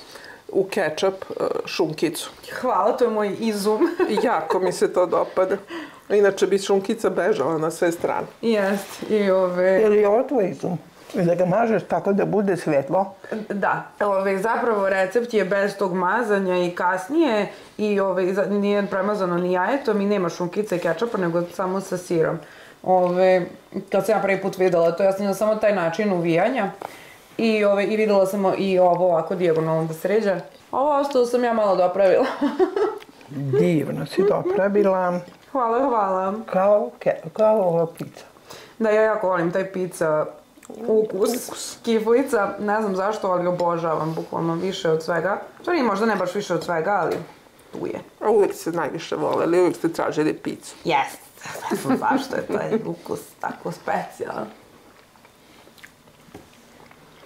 Speaker 3: u kečap e, šunkicu.
Speaker 1: Hvala, to je moj izum.
Speaker 3: jako mi se to dopada. Inače bi šunkica bežala na sve strane.
Speaker 1: Jest, i ove...
Speaker 2: Je li ovo tvoj izum? I da ga mažeš tako da bude svetlo.
Speaker 1: Da, ove, zapravo recept je bez tog mazanja i kasnije i ove, nije premazano ni jajetom i nema šunkice i kečapa, nego samo sa sirom. Ove, kad sam ja prvi put videla to, ja sam samo taj način uvijanja i, ove, i videla sam i ovo ovako dijagonalno da sređa. Ovo ostalo sam ja malo dopravila.
Speaker 2: Divno si dopravila.
Speaker 1: Hvala, hvala.
Speaker 2: Kao, ke, kao ova pizza.
Speaker 1: Da, ja jako volim taj pizza ukus, kiflica, ne znam zašto, ali obožavam bukvalno više od svega. Nije možda ne baš više od svega, ali tu je.
Speaker 3: A uvijek ste najviše voleli, uvijek ste tražili picu.
Speaker 1: Ne znam zašto je taj ukus tako specijalan.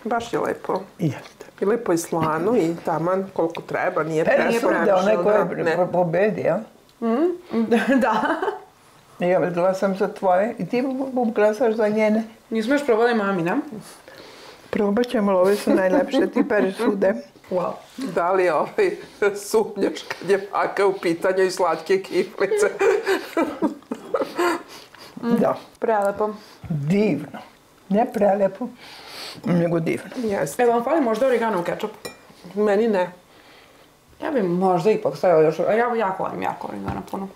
Speaker 3: Baš je lepo.
Speaker 2: Jeste.
Speaker 3: I lepo i slano i taman koliko treba, nije
Speaker 2: Nije
Speaker 3: preslano.
Speaker 2: da onaj ko
Speaker 3: da, ne.
Speaker 2: je pobedi, ja?
Speaker 1: da.
Speaker 2: Ja glasam za tvoje i ti bu- bu- glasaš za njene.
Speaker 1: Nismo još probali mamina.
Speaker 2: Probat ćemo, ove su najlepše ti presude.
Speaker 1: Wow.
Speaker 3: Da li je ovaj sumnjaš kad je baka u pitanju i slatke kiflice?
Speaker 2: Da,
Speaker 1: Prelepo.
Speaker 2: divno. Ne prelepo, nego divno.
Speaker 3: Jeste.
Speaker 1: Evo vam fali možda origano u kečupu.
Speaker 3: Meni ne.
Speaker 1: Ja bi možda ipak stavila još, a ja jako volim jako origana puno.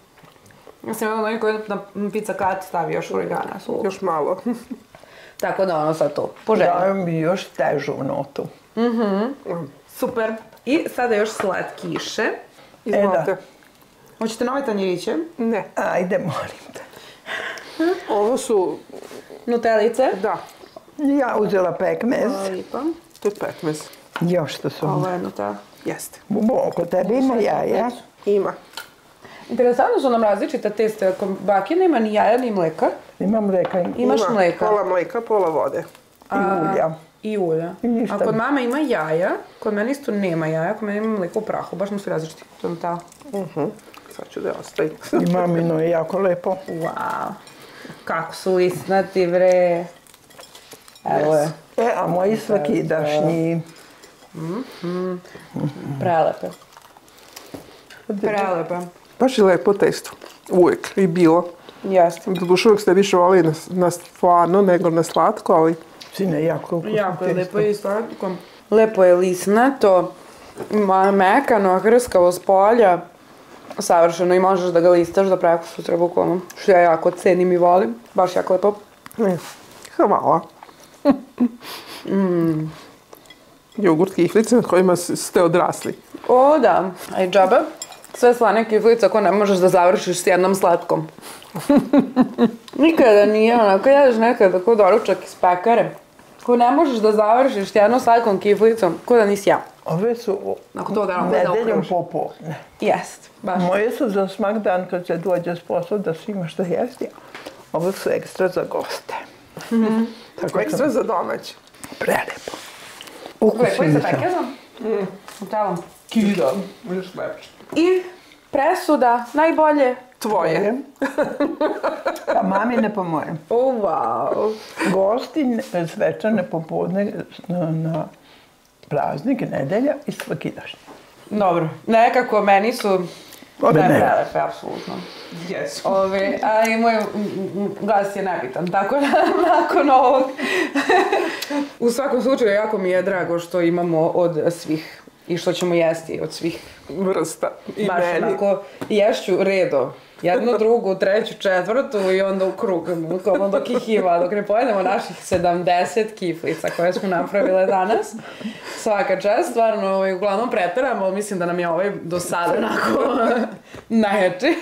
Speaker 1: Ja sam jedan od onih koji na pizza kat stavi još origana. Su.
Speaker 3: Još malo.
Speaker 1: Tako da ono sad to, po želji.
Speaker 2: Dajem mi još težu notu.
Speaker 1: Super. I sada još slatkiše.
Speaker 3: Izvolite.
Speaker 1: Hoćete nove tanjiriće?
Speaker 3: Ne.
Speaker 2: Ajde, molim te.
Speaker 3: Ovo su,
Speaker 1: Nutelice.
Speaker 3: da,
Speaker 2: Ja uzela pekmez.
Speaker 1: Hvala lijepa.
Speaker 3: to je pekmez.
Speaker 2: Još to su.
Speaker 1: Ovo je nutel.
Speaker 3: Jeste.
Speaker 2: Bubo, oko tebe ima jaja.
Speaker 3: Ima.
Speaker 1: Interesantno su nam različita testa. Ako baki nema ni jaja ni mleka.
Speaker 2: Imam mleka i
Speaker 1: Imaš
Speaker 3: Ima
Speaker 1: mleka.
Speaker 3: Pola mleka, pola vode.
Speaker 2: ulja.
Speaker 1: I ulja.
Speaker 2: I ništa.
Speaker 1: A kod mame ima jaja, kod mene isto nema jaja, kod mene ima mleko u prahu, baš mu su različiti. To je ta.
Speaker 3: Sad ću da je.
Speaker 2: I mamino je jako lepo.
Speaker 1: Wow. Kako su lisnati, bre. Evo je.
Speaker 2: E, a moji svakidašnji.
Speaker 1: Prelepe. Prelepe.
Speaker 3: Baš je lepo testo. Uvijek. I bilo.
Speaker 1: Jeste.
Speaker 3: Doduše uvijek ste više volili na, na stvarno nego na slatko, ali
Speaker 2: Sine, jako ukusno
Speaker 1: Jako je
Speaker 2: testo.
Speaker 1: lepo i slatko. Lepo je lisnato, ma- mekano, hrskavo s polja. Savršeno i možeš da ga listaš do preko sutra bukvalno. Što ja jako cenim i volim. Baš jako lepo.
Speaker 3: ne. Hvala. Jogurt kiflice na kojima ste odrasli.
Speaker 1: O da, aj džaba. Sve slane kiflice ako ne možeš da završiš s jednom slatkom. Nikada nije onako, jedeš nekada kod doručak iz pekare. Ko ne možeš da završiš s jednom slatkom kiflicom, ko da nisi ja.
Speaker 2: Ove su
Speaker 1: Ako to da nam bude
Speaker 2: nedeljom popodne.
Speaker 1: Jest, baš.
Speaker 2: Moje su za smak dan kad se dođe s posla da svi ima što jesti. Ovo su ekstra za goste. Tako
Speaker 3: Ekstra za domać.
Speaker 2: Prelepo.
Speaker 1: Gle, koji sa
Speaker 2: Ukusinica.
Speaker 1: pekezom? Mm. U.
Speaker 3: Kida. Još lepše.
Speaker 1: I presuda, najbolje.
Speaker 3: Tvoje.
Speaker 2: A mami ne pomojem.
Speaker 1: O, wow.
Speaker 2: Gosti ne- svečane popodne na, na praznik, nedelja i svakidašnji.
Speaker 1: Dobro, nekako meni su
Speaker 2: Ove
Speaker 1: ne prelepe, apsolutno.
Speaker 3: Jesu.
Speaker 1: Ove, a i moj glas je nebitan, tako da nakon ovog. U svakom slučaju, jako mi je drago što imamo od svih i što ćemo jesti od svih.
Speaker 3: Vrsta. I
Speaker 1: Baš
Speaker 3: meni.
Speaker 1: onako, ješću redo. Jednu, drugu, treću, četvrtu i onda u krug, bukvalno dok ih ima, dok ne pojedemo naših 70 kiflica koje smo napravile danas. Svaka čast, stvarno, ovaj, uglavnom pretaramo, ali mislim da nam je ovaj do sada onako najjači.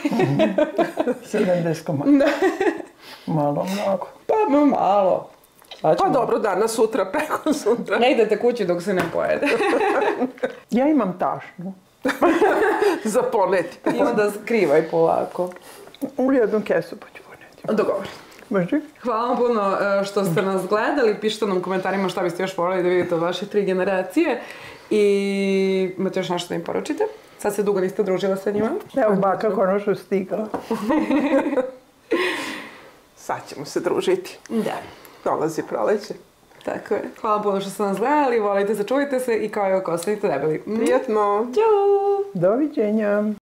Speaker 2: 70 komada. Malo, mnogo.
Speaker 1: Pa ma, malo.
Speaker 3: Pa
Speaker 1: ćemo.
Speaker 3: dobro, danas, sutra, preko sutra.
Speaker 1: Ne idete kući dok se ne pojede.
Speaker 2: Ja imam tašnu.
Speaker 3: Za poneti.
Speaker 1: I onda skrivaj polako.
Speaker 2: U jednu kesu pa ću poneti.
Speaker 1: Dogovor.
Speaker 2: Može?
Speaker 1: Hvala vam puno e, što ste nas gledali. Pišite nam u komentarima šta biste još voljeli da vidite od vaše tri generacije. I imate još nešto da im poručite? Sad se dugo niste družila sa njima.
Speaker 2: Evo baka konačno stigla.
Speaker 3: Sad ćemo se družiti.
Speaker 1: Da.
Speaker 3: Dolazi proleće.
Speaker 1: Tako je. Hvala puno što ste nas gledali. Volite se, čuvajte se i kao i ostanite debeli.
Speaker 3: Prijetno.
Speaker 1: Ćao!
Speaker 2: Doviđenja.